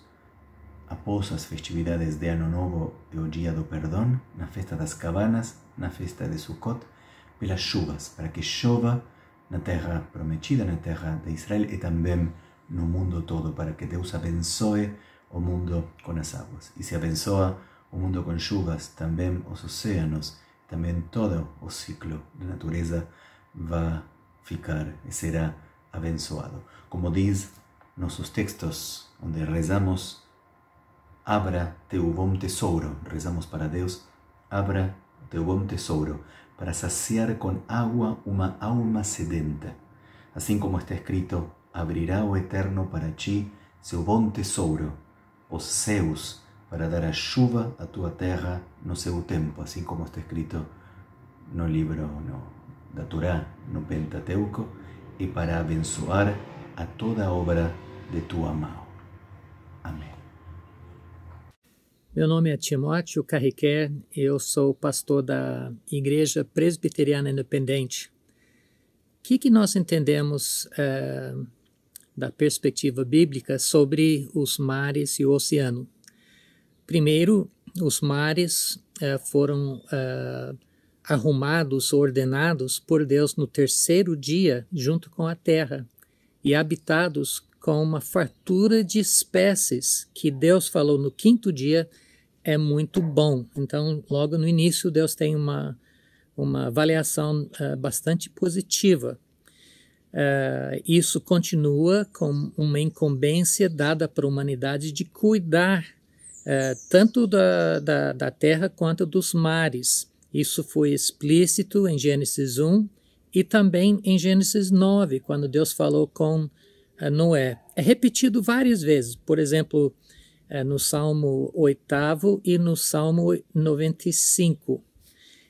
após as festividades de Ano Novo e o Dia do Perdão, na festa das cabanas, na festa de Sukkot, pelas chuvas, para que chova na terra prometida, na terra de Israel e também no mundo todo, para que Deus abençoe o mundo com as águas. E se abençoa o mundo com chuvas, também os oceanos, também todo o ciclo da natureza vai ficar e será abençoado. Como diz nossos textos, onde rezamos, abra teu bom tesouro, rezamos para Deus, abra teu bom tesouro, para saciar com água uma alma sedenta. Assim como está escrito, abrirá o Eterno para ti seu bom tesouro, os céus, para dar a chuva à tua terra no seu tempo, assim como está escrito no livro no, da Torá, no Pentateuco, e para abençoar a toda obra de tua mão. Amém.
Meu nome é Timóteo Carriquer, eu sou pastor da Igreja Presbiteriana Independente. O que, que nós entendemos é, da perspectiva bíblica sobre os mares e o oceano? Primeiro, os mares é, foram é, arrumados, ordenados por Deus no terceiro dia, junto com a terra, e habitados com uma fartura de espécies que Deus falou no quinto dia é muito bom. Então, logo no início, Deus tem uma, uma avaliação uh, bastante positiva. Uh, isso continua com uma incumbência dada para a humanidade de cuidar uh, tanto da, da, da terra quanto dos mares. Isso foi explícito em Gênesis 1 e também em Gênesis 9, quando Deus falou com Noé. É repetido várias vezes, por exemplo, é, no Salmo 8 e no Salmo 95.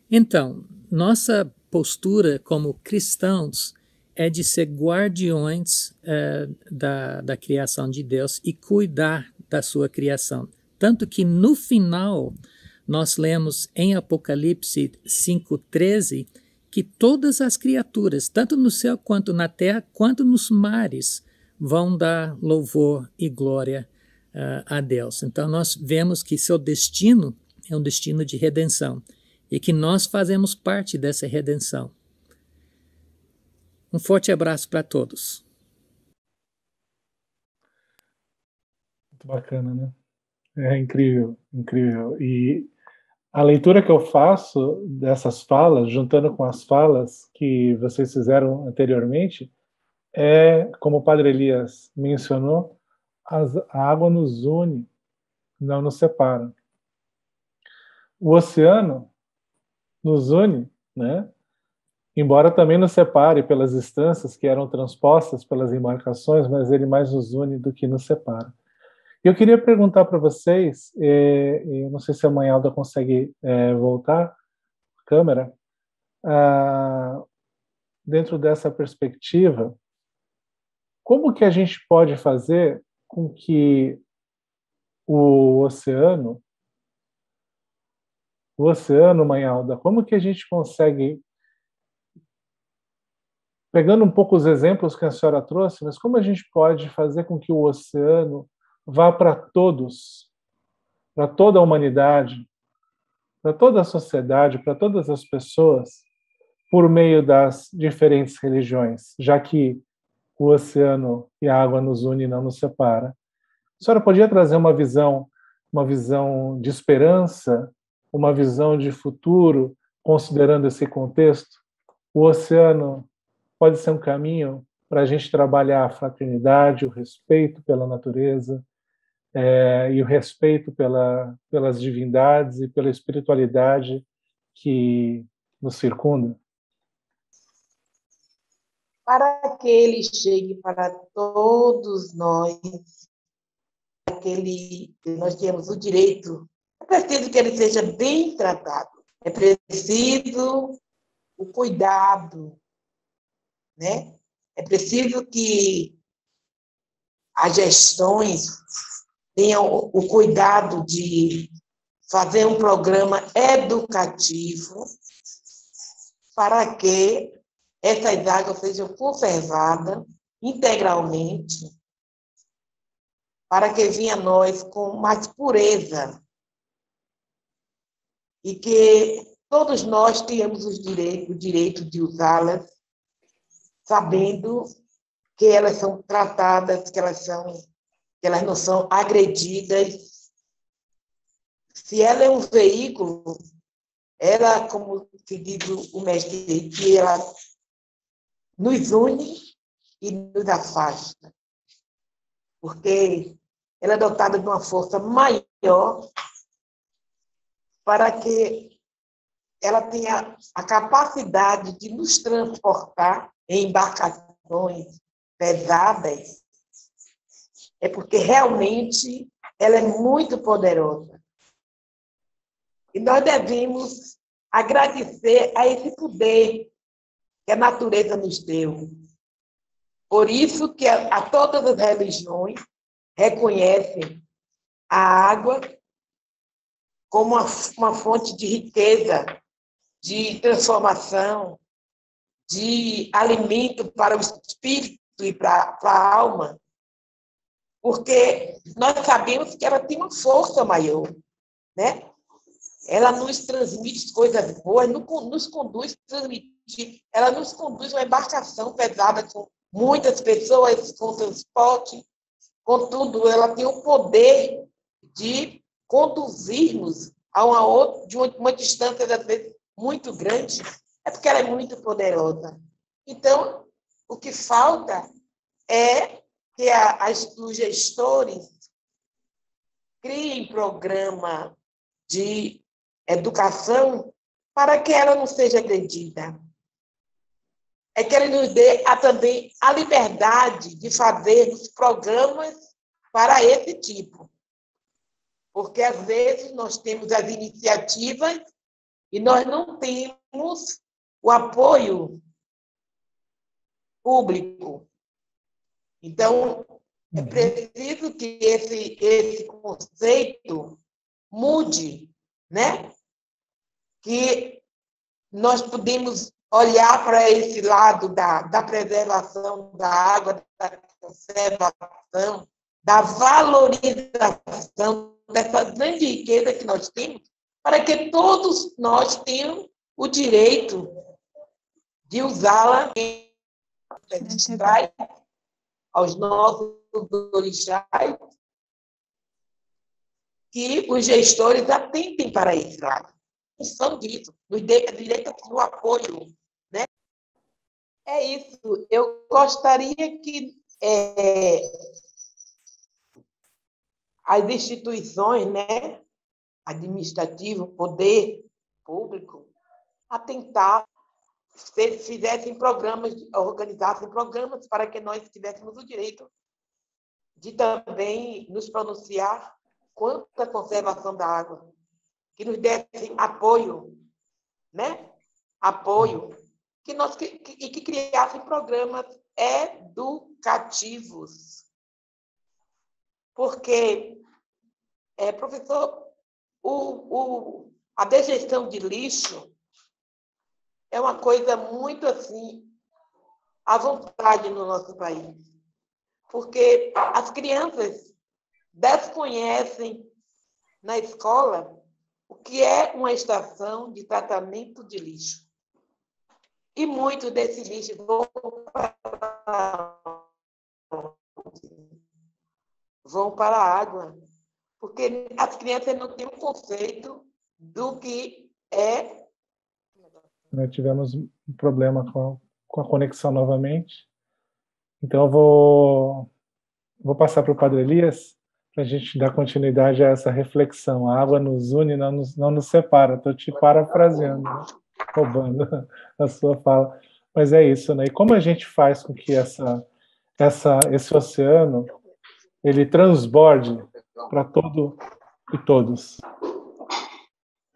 Então, nossa postura como cristãos é de ser guardiões é, da, da criação de Deus e cuidar da sua criação. Tanto que no final, nós lemos em Apocalipse 5,13 que todas as criaturas, tanto no céu quanto na terra, quanto nos mares, vão dar louvor e glória uh, a Deus. Então, nós vemos que seu destino é um destino de redenção e que nós fazemos parte dessa redenção. Um forte abraço para todos.
Muito bacana, né? É incrível, incrível. E a leitura que eu faço dessas falas, juntando com as falas que vocês fizeram anteriormente, é, como o Padre Elias mencionou, as, a água nos une, não nos separa. O oceano nos une, né? embora também nos separe pelas distâncias que eram transpostas pelas embarcações, mas ele mais nos une do que nos separa. Eu queria perguntar para vocês, eh, não sei se a Manhalda consegue eh, voltar, câmera, ah, dentro dessa perspectiva, como que a gente pode fazer com que o oceano, o oceano, Manhalda, como que a gente consegue, pegando um pouco os exemplos que a senhora trouxe, mas como a gente pode fazer com que o oceano vá para todos, para toda a humanidade, para toda a sociedade, para todas as pessoas, por meio das diferentes religiões, já que o oceano e a água nos une e não nos separa. A senhora podia trazer uma visão, uma visão de esperança, uma visão de futuro, considerando esse contexto? O oceano pode ser um caminho para a gente trabalhar a fraternidade, o respeito pela natureza é, e o respeito pela, pelas divindades e pela espiritualidade que nos circunda?
para que ele chegue para todos nós, que ele, nós temos o direito, é preciso que ele seja bem tratado, é preciso o cuidado, né? É preciso que as gestões tenham o cuidado de fazer um programa educativo para que essas águas sejam conservadas integralmente, para que venha a nós com mais pureza. E que todos nós tenhamos o direito de usá-las, sabendo que elas são tratadas, que elas são que elas não são agredidas. Se ela é um veículo, ela, como se diz o mestre, que ela nos une e nos afasta. Porque ela é dotada de uma força maior para que ela tenha a capacidade de nos transportar em embarcações pesadas, é porque realmente ela é muito poderosa. E nós devemos agradecer a esse poder que a natureza nos deu. Por isso que a, a todas as religiões reconhecem a água como uma, uma fonte de riqueza, de transformação, de alimento para o espírito e para a alma, porque nós sabemos que ela tem uma força maior, né? Ela nos transmite coisas boas, nos conduz, transmitir, ela nos conduz uma embarcação pesada com muitas pessoas, com transporte, contudo, ela tem o poder de conduzir-nos a uma, outra, de uma, uma distância, às vezes, muito grande, é porque ela é muito poderosa. Então, o que falta é que as, os gestores criem programa de educação para que ela não seja agredida. É que ele nos dê a, também a liberdade de fazer programas para esse tipo. Porque, às vezes, nós temos as iniciativas e nós não temos o apoio público. Então, é uhum. preciso que esse, esse conceito mude, né? Que nós podemos olhar para esse lado da, da preservação da água, da conservação, da valorização dessa grande riqueza que nós temos, para que todos nós tenham o direito de usá-la em registrar aos nossos orixás que os gestores atentem para isso lá. Função disso, nos dê direito do apoio. Né? É isso. Eu gostaria que é, as instituições, né, administrativo, poder público, atentar, fizessem programas, organizassem programas para que nós tivéssemos o direito de também nos pronunciar quanto à conservação da água, que nos dessem apoio, né? Apoio, que nós que, que, que criassem programas educativos. Porque, é, professor, o, o, a degestão de lixo é uma coisa muito assim à vontade no nosso país. Porque as crianças desconhecem na escola o que é uma estação de tratamento de lixo. E muito desse lixo vão para, vão para a água, porque as crianças não têm um conceito do que é
né, tivemos um problema com a, com a conexão novamente. Então eu vou, vou passar para o Padre Elias para a gente dar continuidade a essa reflexão. A água nos une, não nos, não nos separa. Estou te parafraseando, né? roubando a sua fala. Mas é isso, né? E como a gente faz com que essa, essa, esse oceano ele transborde para todo e todos?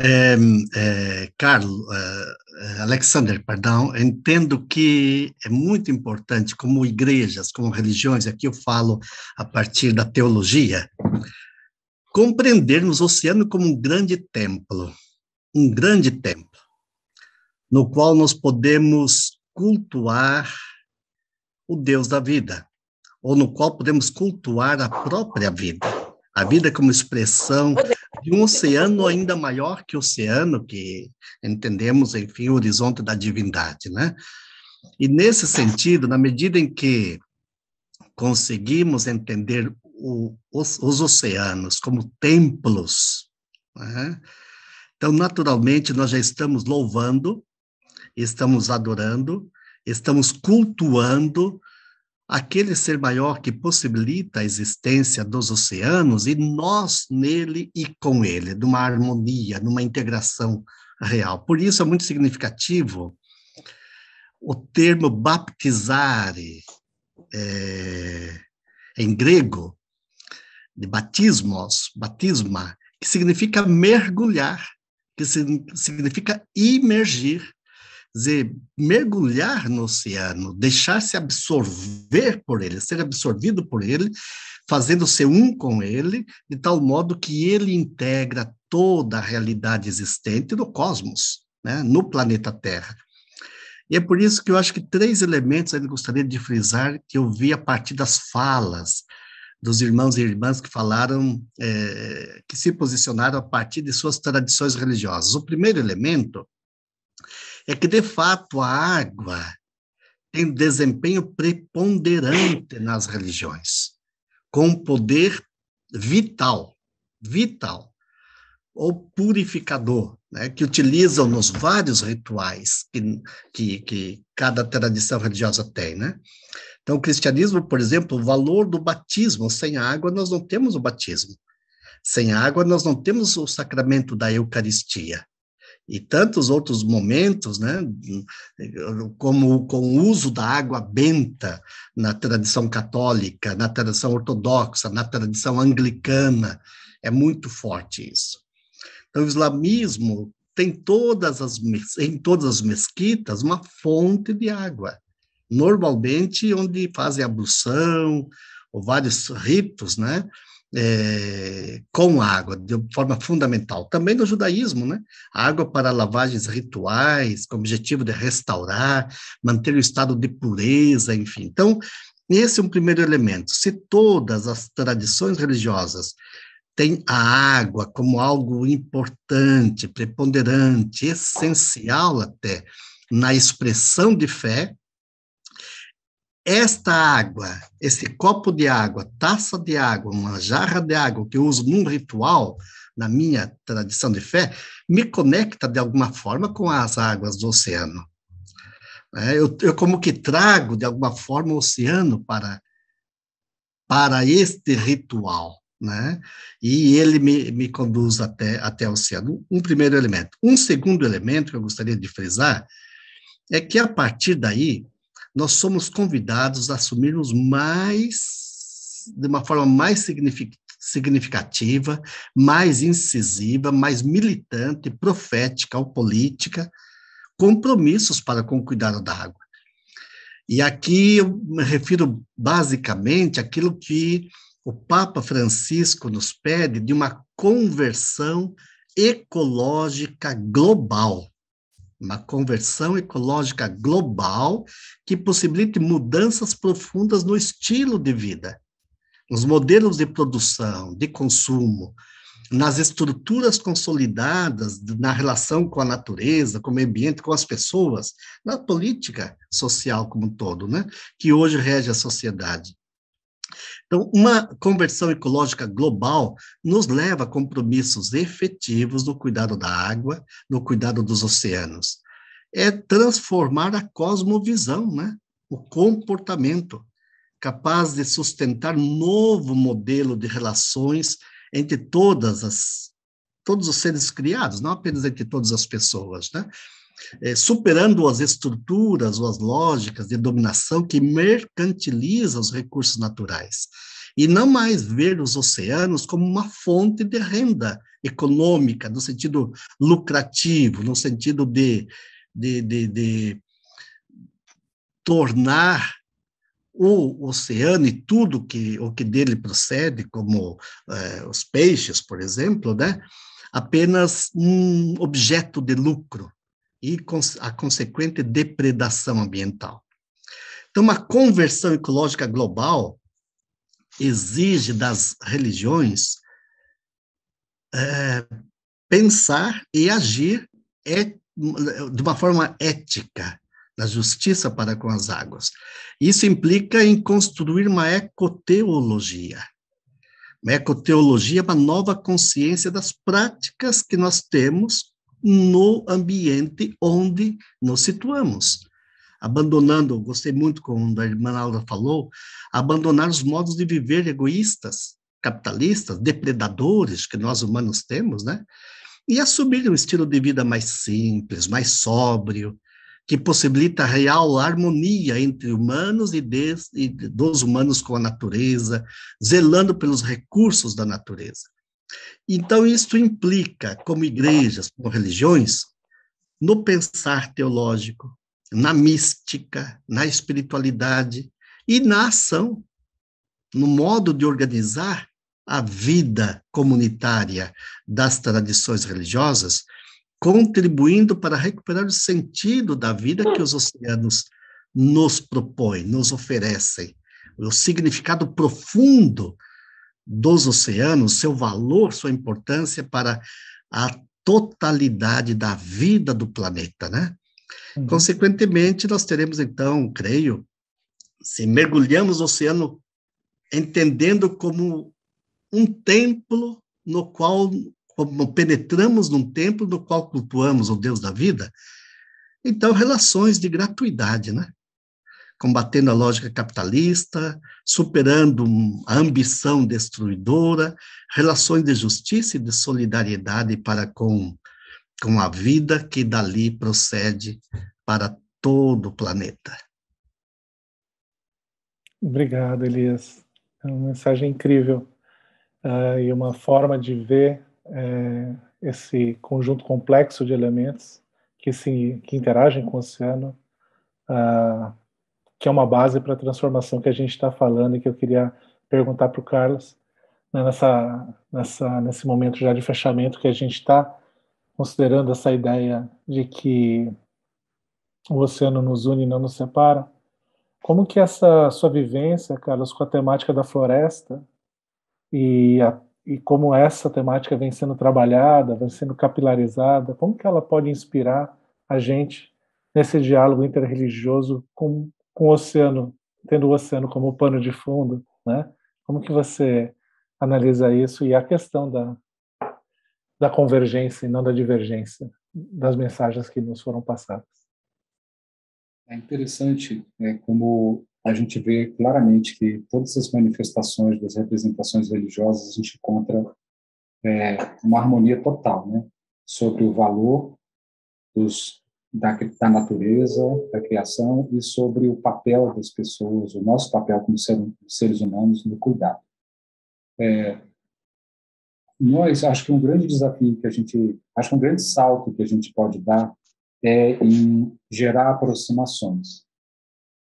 É, é, Carlos, é, Alexander, perdão, entendo que é muito importante, como igrejas, como religiões, aqui eu falo a partir da teologia, compreendermos o oceano como um grande templo, um grande templo, no qual nós podemos cultuar o Deus da vida, ou no qual podemos cultuar a própria vida, a vida como expressão de um oceano ainda maior que o oceano, que entendemos, enfim, o horizonte da divindade, né? E nesse sentido, na medida em que conseguimos entender o, os, os, oceanos como templos, né? então, naturalmente, nós já estamos louvando, estamos adorando, estamos cultuando aquele ser maior que possibilita a existência dos oceanos e nós nele e com ele, numa harmonia, numa integração real. Por isso é muito significativo o termo baptizare, é, em grego, de batismos, batisma, que significa mergulhar, que significa imergir, dizer, mergulhar no oceano, deixar-se absorver por ele, ser absorvido por ele, fazendo-se um com ele, de tal modo que ele integra toda a realidade existente no cosmos, né, no planeta Terra. E é por isso que eu acho que três elementos eu gostaria de frisar que eu vi a partir das falas dos irmãos e irmãs que falaram, é, que se posicionaram a partir de suas tradições religiosas. O primeiro elemento é que, de fato, a água tem desempenho preponderante nas religiões, com poder vital, vital, ou purificador, né, que utilizam nos vários rituais que, que, que cada tradição religiosa tem, né? Então, o cristianismo, por exemplo, o valor do batismo, sem água nós não temos o batismo. Sem água nós não temos o sacramento da Eucaristia e tantos outros momentos, né, como com o uso da água benta na tradição católica, na tradição ortodoxa, na tradição anglicana, é muito forte isso. Então, o islamismo tem todas as em todas as mesquitas uma fonte de água, normalmente onde fazem ablução ou vários ritos, né? É, com água, de forma fundamental. Também no judaísmo, né? Água para lavagens rituais, com o objetivo de restaurar, manter o estado de pureza, enfim. Então, esse é um primeiro elemento. Se todas as tradições religiosas têm a água como algo importante, preponderante, essencial até na expressão de fé, esta água, esse copo de água, taça de água, uma jarra de água que eu uso num ritual, na minha tradição de fé, me conecta de alguma forma com as águas do oceano. É, eu, eu como que trago de alguma forma o oceano para para este ritual, né? E ele me, me conduz até até o oceano. Um primeiro elemento. Um segundo elemento que eu gostaria de frisar é que a partir daí nós somos convidados a assumirmos mais, de uma forma mais significativa, mais incisiva, mais militante, profética ou política, compromissos para com o cuidado da água. E aqui eu me refiro basicamente àquilo que o Papa Francisco nos pede de uma conversão ecológica global uma conversão ecológica global que possibilite mudanças profundas no estilo de vida, nos modelos de produção, de consumo, nas estruturas consolidadas na relação com a natureza, com o meio ambiente, com as pessoas, na política social como um todo, né, que hoje rege a sociedade. Então, uma conversão ecológica global nos leva a compromissos efetivos no cuidado da água, no cuidado dos oceanos. É transformar a cosmovisão, né? o comportamento, capaz de sustentar novo modelo de relações entre todas as todos os seres criados, não apenas entre todas as pessoas, né? É, superando as estruturas ou as lógicas de dominação que mercantilizam os recursos naturais. E não mais ver os oceanos como uma fonte de renda econômica, no sentido lucrativo, no sentido de, de, de, de tornar o oceano e tudo que o que dele procede, como eh, os peixes, por exemplo, né, apenas um objeto de lucro, e a consequente depredação ambiental. Então, uma conversão ecológica global exige das religiões é, pensar e agir de uma forma ética, na justiça para com as águas. Isso implica em construir uma ecoteologia. Uma ecoteologia é uma nova consciência das práticas que nós temos no ambiente onde nos situamos. Abandonando, gostei muito quando a irmã Laura falou, abandonar os modos de viver egoístas, capitalistas, depredadores que nós humanos temos, né? E assumir um estilo de vida mais simples, mais sóbrio, que possibilita a real harmonia entre humanos e, e dos humanos com a natureza, zelando pelos recursos da natureza. Então, isso implica, como igrejas, como religiões, no pensar teológico, na mística, na espiritualidade e na ação, no modo de organizar a vida comunitária das tradições religiosas, contribuindo para recuperar o sentido da vida que os oceanos nos propõem, nos oferecem, o significado profundo dos oceanos, seu valor, sua importância para a totalidade da vida do planeta, né? Uhum. Consequentemente, nós teremos então, creio, se mergulhamos no oceano entendendo como um templo no qual como penetramos num templo no qual cultuamos o Deus da vida, então relações de gratuidade, né? Combatendo a lógica capitalista, superando a ambição destruidora, relações de justiça e de solidariedade para com, com a vida que dali procede para todo o planeta.
Obrigado, Elias. É uma mensagem incrível uh, e uma forma de ver uh, esse conjunto complexo de elementos que se que interagem com o oceano, uh, que é uma base para a transformação que a gente está falando e que eu queria perguntar para o Carlos né, nessa nessa nesse momento já de fechamento que a gente está considerando essa ideia de que o oceano nos une e não nos separa. Como que essa sua vivência, Carlos, com a temática da floresta e, a, e como essa temática vem sendo trabalhada, vem sendo capilarizada, como que ela pode inspirar a gente nesse diálogo interreligioso com, com o oceano, tendo o oceano como pano de fundo, né? Como que você analisa isso e a questão da, da convergência e não da divergência das mensagens que nos foram passadas?
É interessante né, como a gente vê claramente que todas as manifestações das representações religiosas a gente encontra é, uma harmonia total, né, sobre o valor dos, da, da, natureza, da criação e sobre o papel das pessoas, o nosso papel como ser, seres humanos no cuidado. É, nós acho que um grande desafio que a gente, acho que um grande salto que a gente pode dar é em gerar aproximações,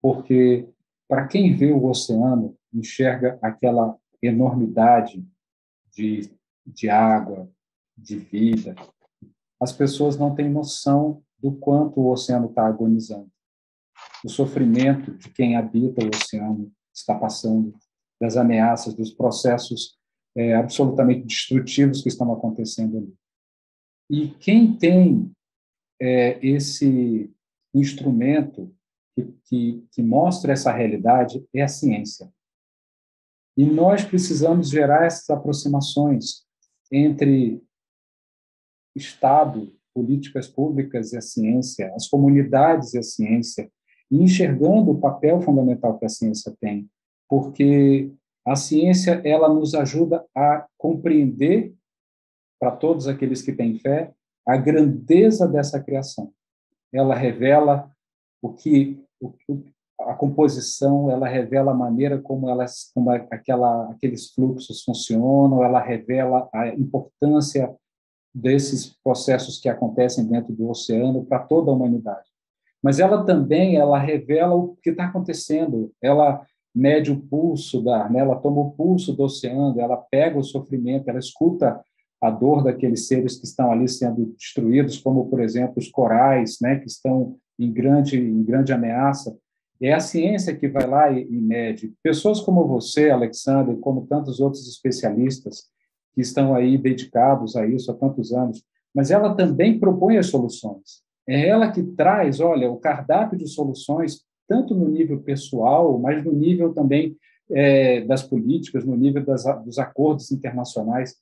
porque para quem vê o oceano, enxerga aquela enormidade de, de água, de vida. As pessoas não têm noção do quanto o oceano está agonizando. O sofrimento de quem habita o oceano está passando, das ameaças, dos processos é, absolutamente destrutivos que estão acontecendo ali. E quem tem é, esse instrumento que, que, que mostra essa realidade é a ciência. E nós precisamos gerar essas aproximações entre Estado, políticas públicas e a ciência, as comunidades e a ciência, e enxergando o papel fundamental que a ciência tem, porque a ciência ela nos ajuda a compreender para todos aqueles que têm fé a grandeza dessa criação. Ela revela o que a composição ela revela a maneira como elas como aquela aqueles fluxos funcionam ela revela a importância desses processos que acontecem dentro do oceano para toda a humanidade mas ela também ela revela o que está acontecendo ela mede o pulso da né? ela toma o pulso do oceano ela pega o sofrimento ela escuta a dor daqueles seres que estão ali sendo destruídos como por exemplo os corais né que estão em grande, em grande ameaça. É a ciência que vai lá e, e mede. Pessoas como você, Alexandre, como tantos outros especialistas que estão aí dedicados a isso há tantos anos, mas ela também propõe as soluções. É ela que traz, olha, o cardápio de soluções, tanto no nível pessoal, mas no nível também é, das políticas, no nível das, dos acordos internacionais.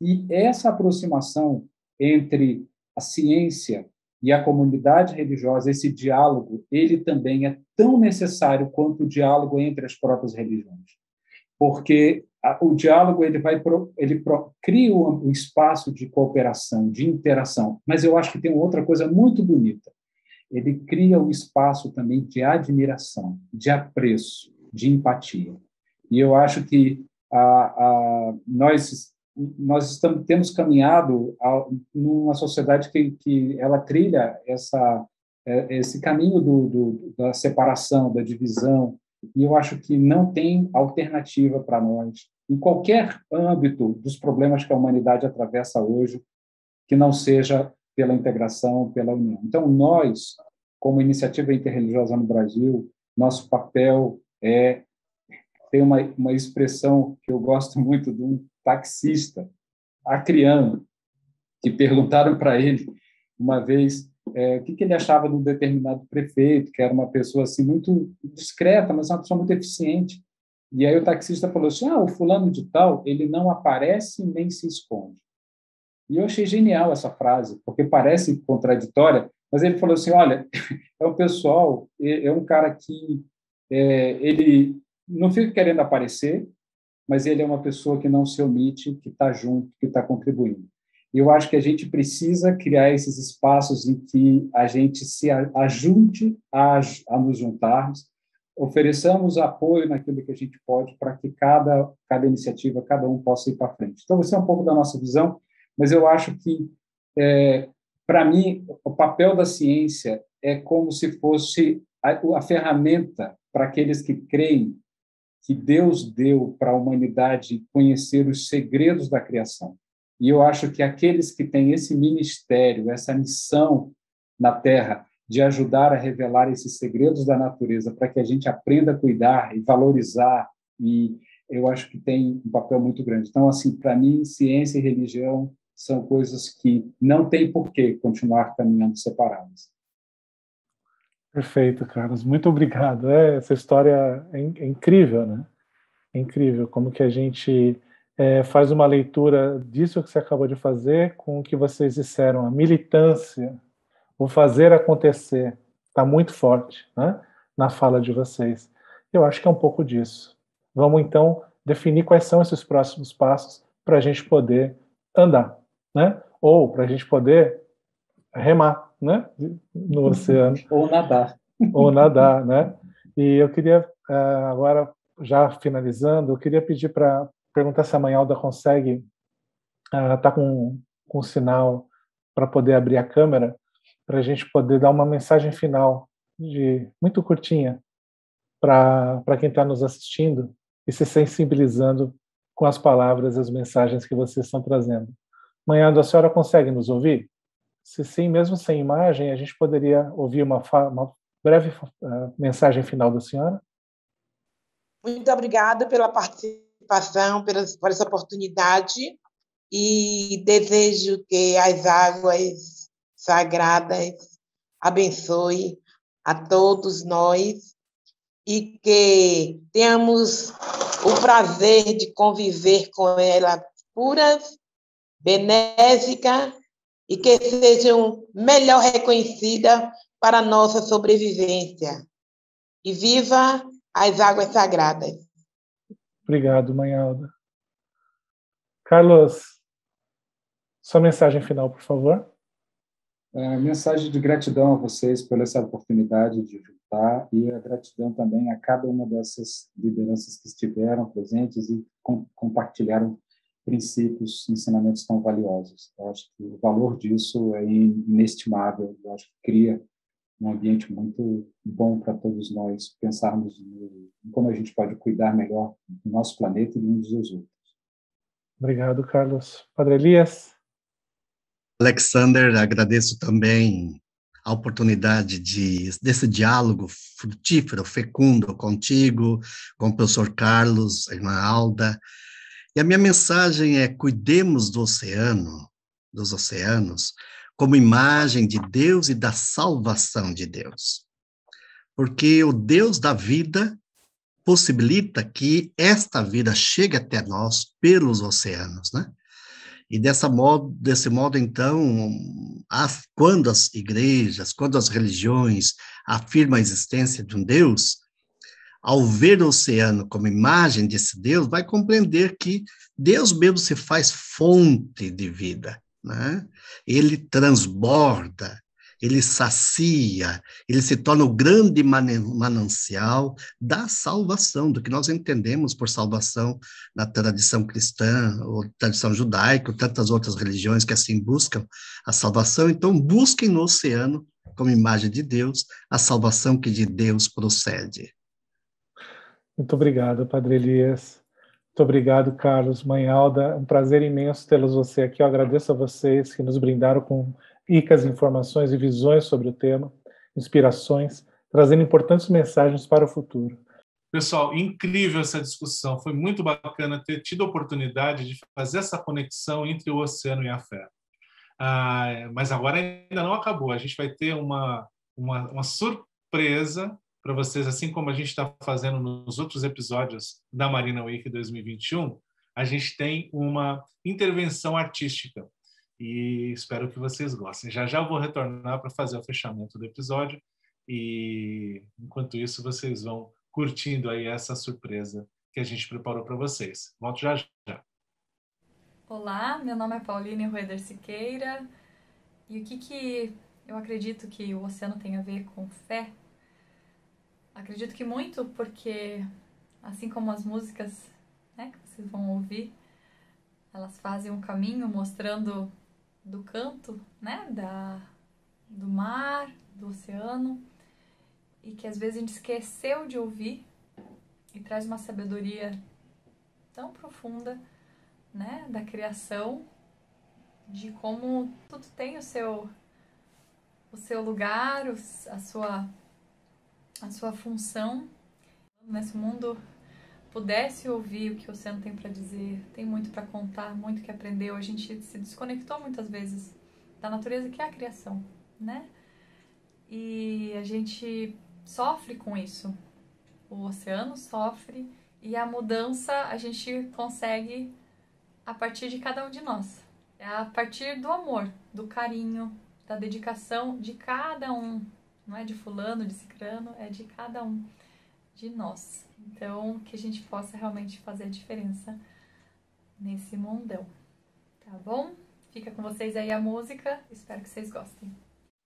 E essa aproximação entre a ciência e a comunidade religiosa, esse diálogo, ele também é tão necessário quanto o diálogo entre as próprias religiões. Porque o diálogo ele vai ele cria um espaço de cooperação, de interação, mas eu acho que tem outra coisa muito bonita. Ele cria um espaço também de admiração, de apreço, de empatia. E eu acho que a, a, nós nós estamos, temos caminhado a, numa sociedade que, que ela trilha essa é, esse caminho do, do, da separação, da divisão, e eu acho que não tem alternativa para nós, em qualquer âmbito dos problemas que a humanidade atravessa hoje, que não seja pela integração, pela união. Então, nós, como iniciativa interreligiosa no Brasil, nosso papel é tem uma, uma expressão que eu gosto muito de um taxista acriano, que perguntaram para ele uma vez é, o que, que, ele achava de um determinado prefeito, que era uma pessoa assim muito discreta, mas uma pessoa muito eficiente. E aí o taxista falou assim: ah, o fulano de tal, ele não aparece nem se esconde. E eu achei genial essa frase, porque parece contraditória, mas ele falou assim: olha, é um pessoal, é, é um cara que é, ele não fica querendo aparecer, mas ele é uma pessoa que não se omite, que está junto, que está contribuindo. Eu acho que a gente precisa criar esses espaços em que a gente se ajude a, a nos juntarmos, ofereçamos apoio naquilo que a gente pode para que cada, cada iniciativa, cada um possa ir para frente. Então, esse é um pouco da nossa visão, mas eu acho que, é, para mim, o papel da ciência é como se fosse a, a ferramenta para aqueles que creem que Deus deu para a humanidade conhecer os segredos da criação. E eu acho que aqueles que têm esse ministério, essa missão na Terra, de ajudar a revelar esses segredos da natureza para que a gente aprenda a cuidar e valorizar, e eu acho que tem um papel muito grande. Então, assim, para mim, ciência e religião são coisas que não tem por que continuar caminhando separadas.
Perfeito, Carlos. Muito obrigado. É, essa história é, é incrível, né? É incrível como que a gente é, faz uma leitura disso que você acabou de fazer com o que vocês disseram, a militância, o fazer acontecer, está muito forte né, na fala de vocês. Eu acho que é um pouco disso. Vamos então definir quais são esses próximos passos para a gente poder andar, né? Ou para a gente poder remar, né? No oceano.
Ou nadar.
Ou nadar, né? E eu queria eh, agora já finalizando, eu queria pedir para perguntar se a Manhalda consegue estar uh, tá com, com um sinal para poder abrir a câmera, para a gente poder dar uma mensagem final, de muito curtinha, para quem está nos assistindo e se sensibilizando com as palavras e as mensagens que vocês estão trazendo. Manhalda, a senhora consegue nos ouvir? Se sim, mesmo sem imagem, a gente poderia ouvir uma, uma breve uh, mensagem final da senhora?
Muito obrigada pela participação participação, pela, por essa oportunidade e desejo que as águas sagradas abençoe a todos nós e que tenhamos o prazer de conviver com ela puras, benéfica e que sejam melhor reconhecidas para a nossa sobrevivência. E viva as águas sagradas!
Obrigado, Manhalda. Carlos, sua mensagem final, por favor.
É, mensagem de gratidão a vocês por essa oportunidade de juntar e a gratidão também a cada uma dessas lideranças que estiveram presentes e com, compartilharam princípios, ensinamentos tão valiosos. Eu acho que o valor disso é inestimável. Eu acho que cria um ambiente muito bom para todos nós pensarmos em como a gente pode cuidar melhor do nosso planeta e de uns dos outros.
Obrigado, Carlos. Padre Elias?
Alexander, agradeço também a oportunidade de, desse diálogo frutífero, fecundo contigo, com o professor Carlos, a irmã Alda. E a minha mensagem é: cuidemos do oceano, dos oceanos, como imagem de Deus e da salvação de Deus. Porque o Deus da vida possibilita que esta vida chegue até nós pelos oceanos, né? E dessa modo, desse modo, então, as, quando as igrejas, quando as religiões afirmam a existência de um Deus, ao ver o oceano como imagem desse Deus, vai compreender que Deus mesmo se faz fonte de vida, né? Ele transborda, ele sacia, ele se torna o grande manancial da salvação, do que nós entendemos por salvação na tradição cristã, ou tradição judaica, ou tantas outras religiões que assim buscam a salvação. Então, busquem no oceano, como imagem de Deus, a salvação que de Deus procede.
Muito obrigado, Padre Elias. Muito obrigado, Carlos, Mãe Alda. Um prazer imenso tê-los você aqui. Eu agradeço a vocês que nos brindaram com ricas informações e visões sobre o tema, inspirações, trazendo importantes mensagens para o futuro.
Pessoal, incrível essa discussão. Foi muito bacana ter tido a oportunidade de fazer essa conexão entre o oceano e a fé. Ah, mas agora ainda não acabou. A gente vai ter uma, uma, uma surpresa para vocês, assim como a gente está fazendo nos outros episódios da Marina Week 2021. A gente tem uma intervenção artística e espero que vocês gostem. Já já vou retornar para fazer o fechamento do episódio e enquanto isso vocês vão curtindo aí essa surpresa que a gente preparou para vocês. Volto já já.
Olá, meu nome é Pauline Rueder Siqueira e o que que eu acredito que o oceano tem a ver com fé? Acredito que muito porque assim como as músicas né, que vocês vão ouvir, elas fazem um caminho mostrando do canto, né, da, do mar, do oceano, e que às vezes a gente esqueceu de ouvir e traz uma sabedoria tão profunda, né, da criação, de como tudo tem o seu o seu lugar, a sua a sua função nesse mundo pudesse ouvir o que o oceano tem para dizer, tem muito para contar, muito que aprendeu. A gente se desconectou muitas vezes da natureza que é a criação, né? E a gente sofre com isso. O oceano sofre e a mudança a gente consegue a partir de cada um de nós. É a partir do amor, do carinho, da dedicação de cada um. Não é de fulano, de cicrano, é de cada um de nós. Então, que a gente possa realmente fazer a diferença nesse mundão. Tá bom? Fica com vocês aí a música, espero que vocês gostem.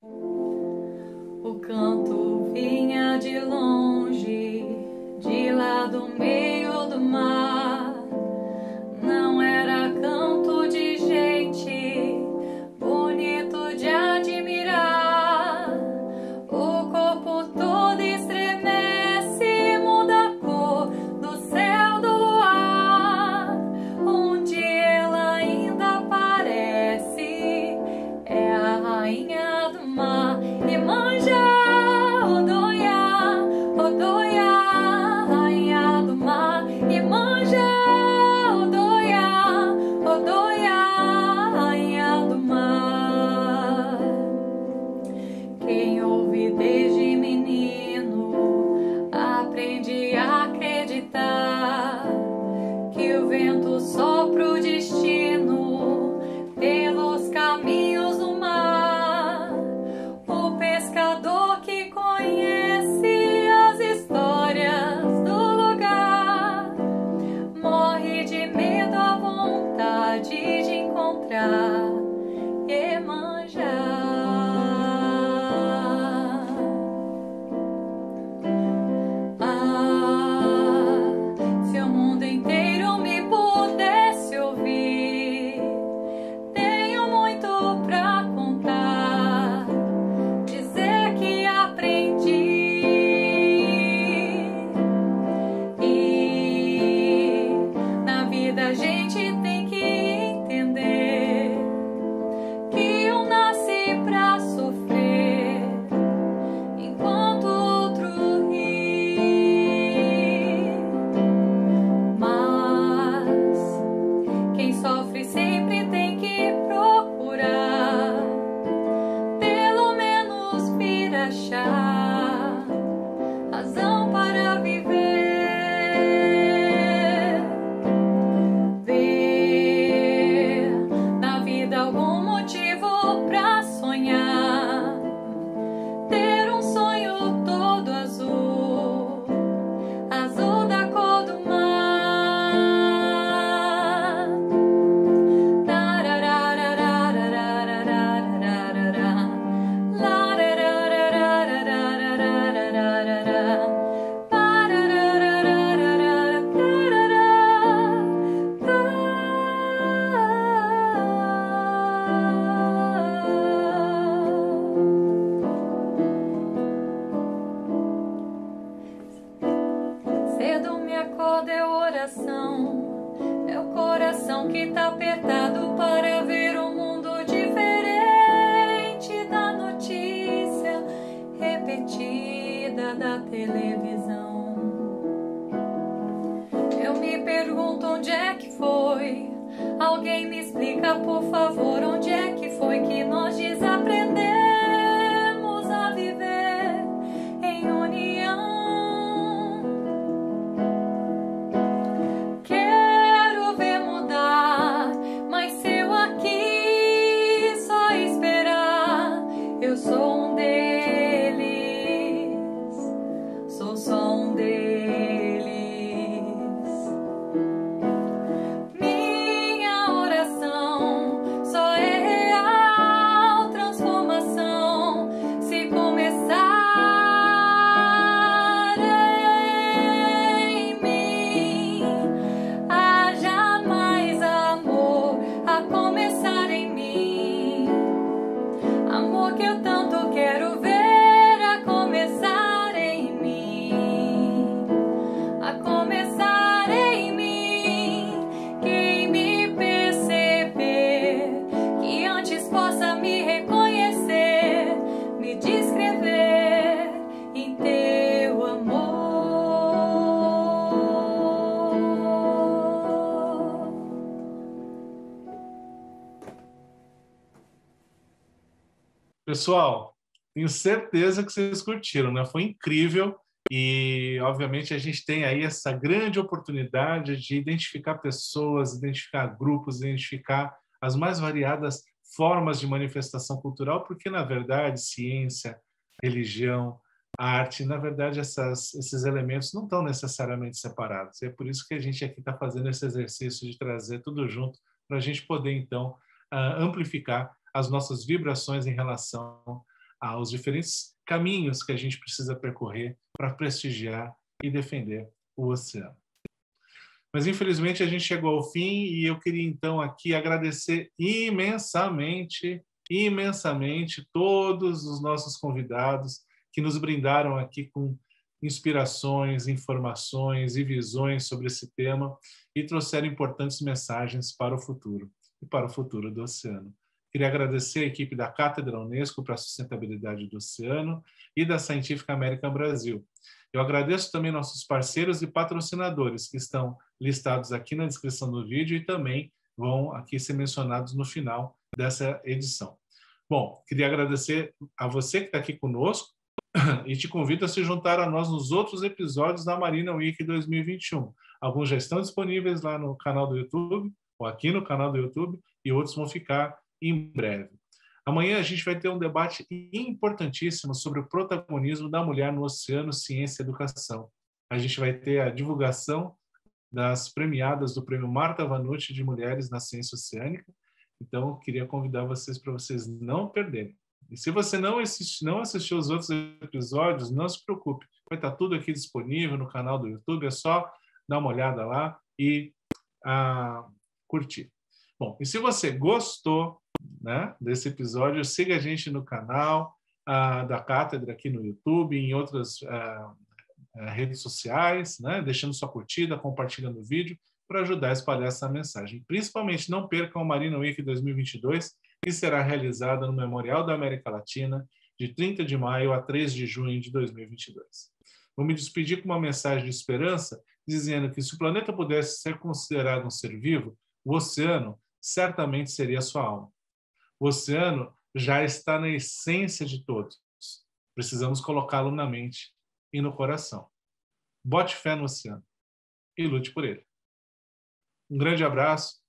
O canto vinha de longe, de lá do meio do mar.
Pessoal, tenho certeza que vocês curtiram, né? Foi incrível e, obviamente, a gente tem aí essa grande oportunidade de identificar pessoas, identificar grupos, identificar as mais variadas formas de manifestação cultural, porque, na verdade, ciência, religião, arte, na verdade, essas, esses elementos não estão necessariamente separados. É por isso que a gente aqui está fazendo esse exercício de trazer tudo junto para a gente poder, então, uh, amplificar as nossas vibrações em relação aos diferentes caminhos que a gente precisa percorrer para prestigiar e defender o oceano. Mas infelizmente a gente chegou ao fim e eu queria então aqui agradecer imensamente, imensamente todos os nossos convidados que nos brindaram aqui com inspirações, informações e visões sobre esse tema e trouxeram importantes mensagens para o futuro e para o futuro do oceano. Queria agradecer a equipe da Cátedra Unesco para a Sustentabilidade do Oceano e da Scientific American Brasil. Eu agradeço também nossos parceiros e patrocinadores que estão listados aqui na descrição do vídeo e também vão aqui ser mencionados no final dessa edição. Bom, queria agradecer a você que está aqui conosco e te convido a se juntar a nós nos outros episódios da Marina Week 2021. Alguns já estão disponíveis lá no canal do YouTube, ou aqui no canal do YouTube, e outros vão ficar em breve. Amanhã a gente vai ter um debate importantíssimo sobre o protagonismo da mulher no oceano, ciência e educação. A gente vai ter a divulgação das premiadas do Prêmio Marta Vanucci de Mulheres na Ciência Oceânica. Então, queria convidar vocês para vocês não perderem. E se você não, assist, não assistiu os outros episódios, não se preocupe. Vai estar tudo aqui disponível no canal do YouTube. É só dar uma olhada lá e ah, curtir. Bom, e se você gostou né, desse episódio, siga a gente no canal uh, da Cátedra aqui no YouTube, em outras uh, redes sociais, né, deixando sua curtida, compartilhando o vídeo, para ajudar a espalhar essa mensagem. Principalmente, não percam o Marina Week 2022, que será realizada no Memorial da América Latina, de 30 de maio a 3 de junho de 2022. Vou me despedir com uma mensagem de esperança, dizendo que se o planeta pudesse ser considerado um ser vivo, o oceano certamente seria sua alma. O oceano já está na essência de todos. Precisamos colocá-lo na mente e no coração. Bote fé no oceano e lute por ele. Um grande abraço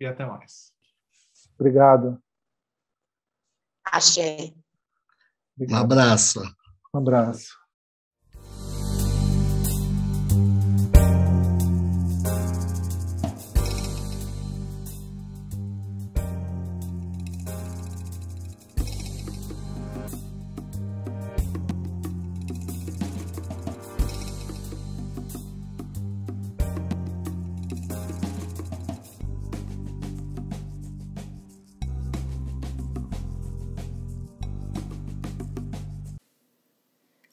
e até mais.
Obrigado.
Axé.
Obrigado. Um abraço.
Um abraço.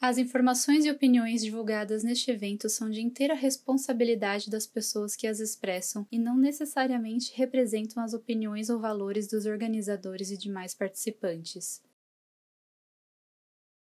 As informações e opiniões divulgadas neste evento são de inteira responsabilidade das pessoas que as expressam e não necessariamente representam as opiniões ou valores dos organizadores e demais participantes.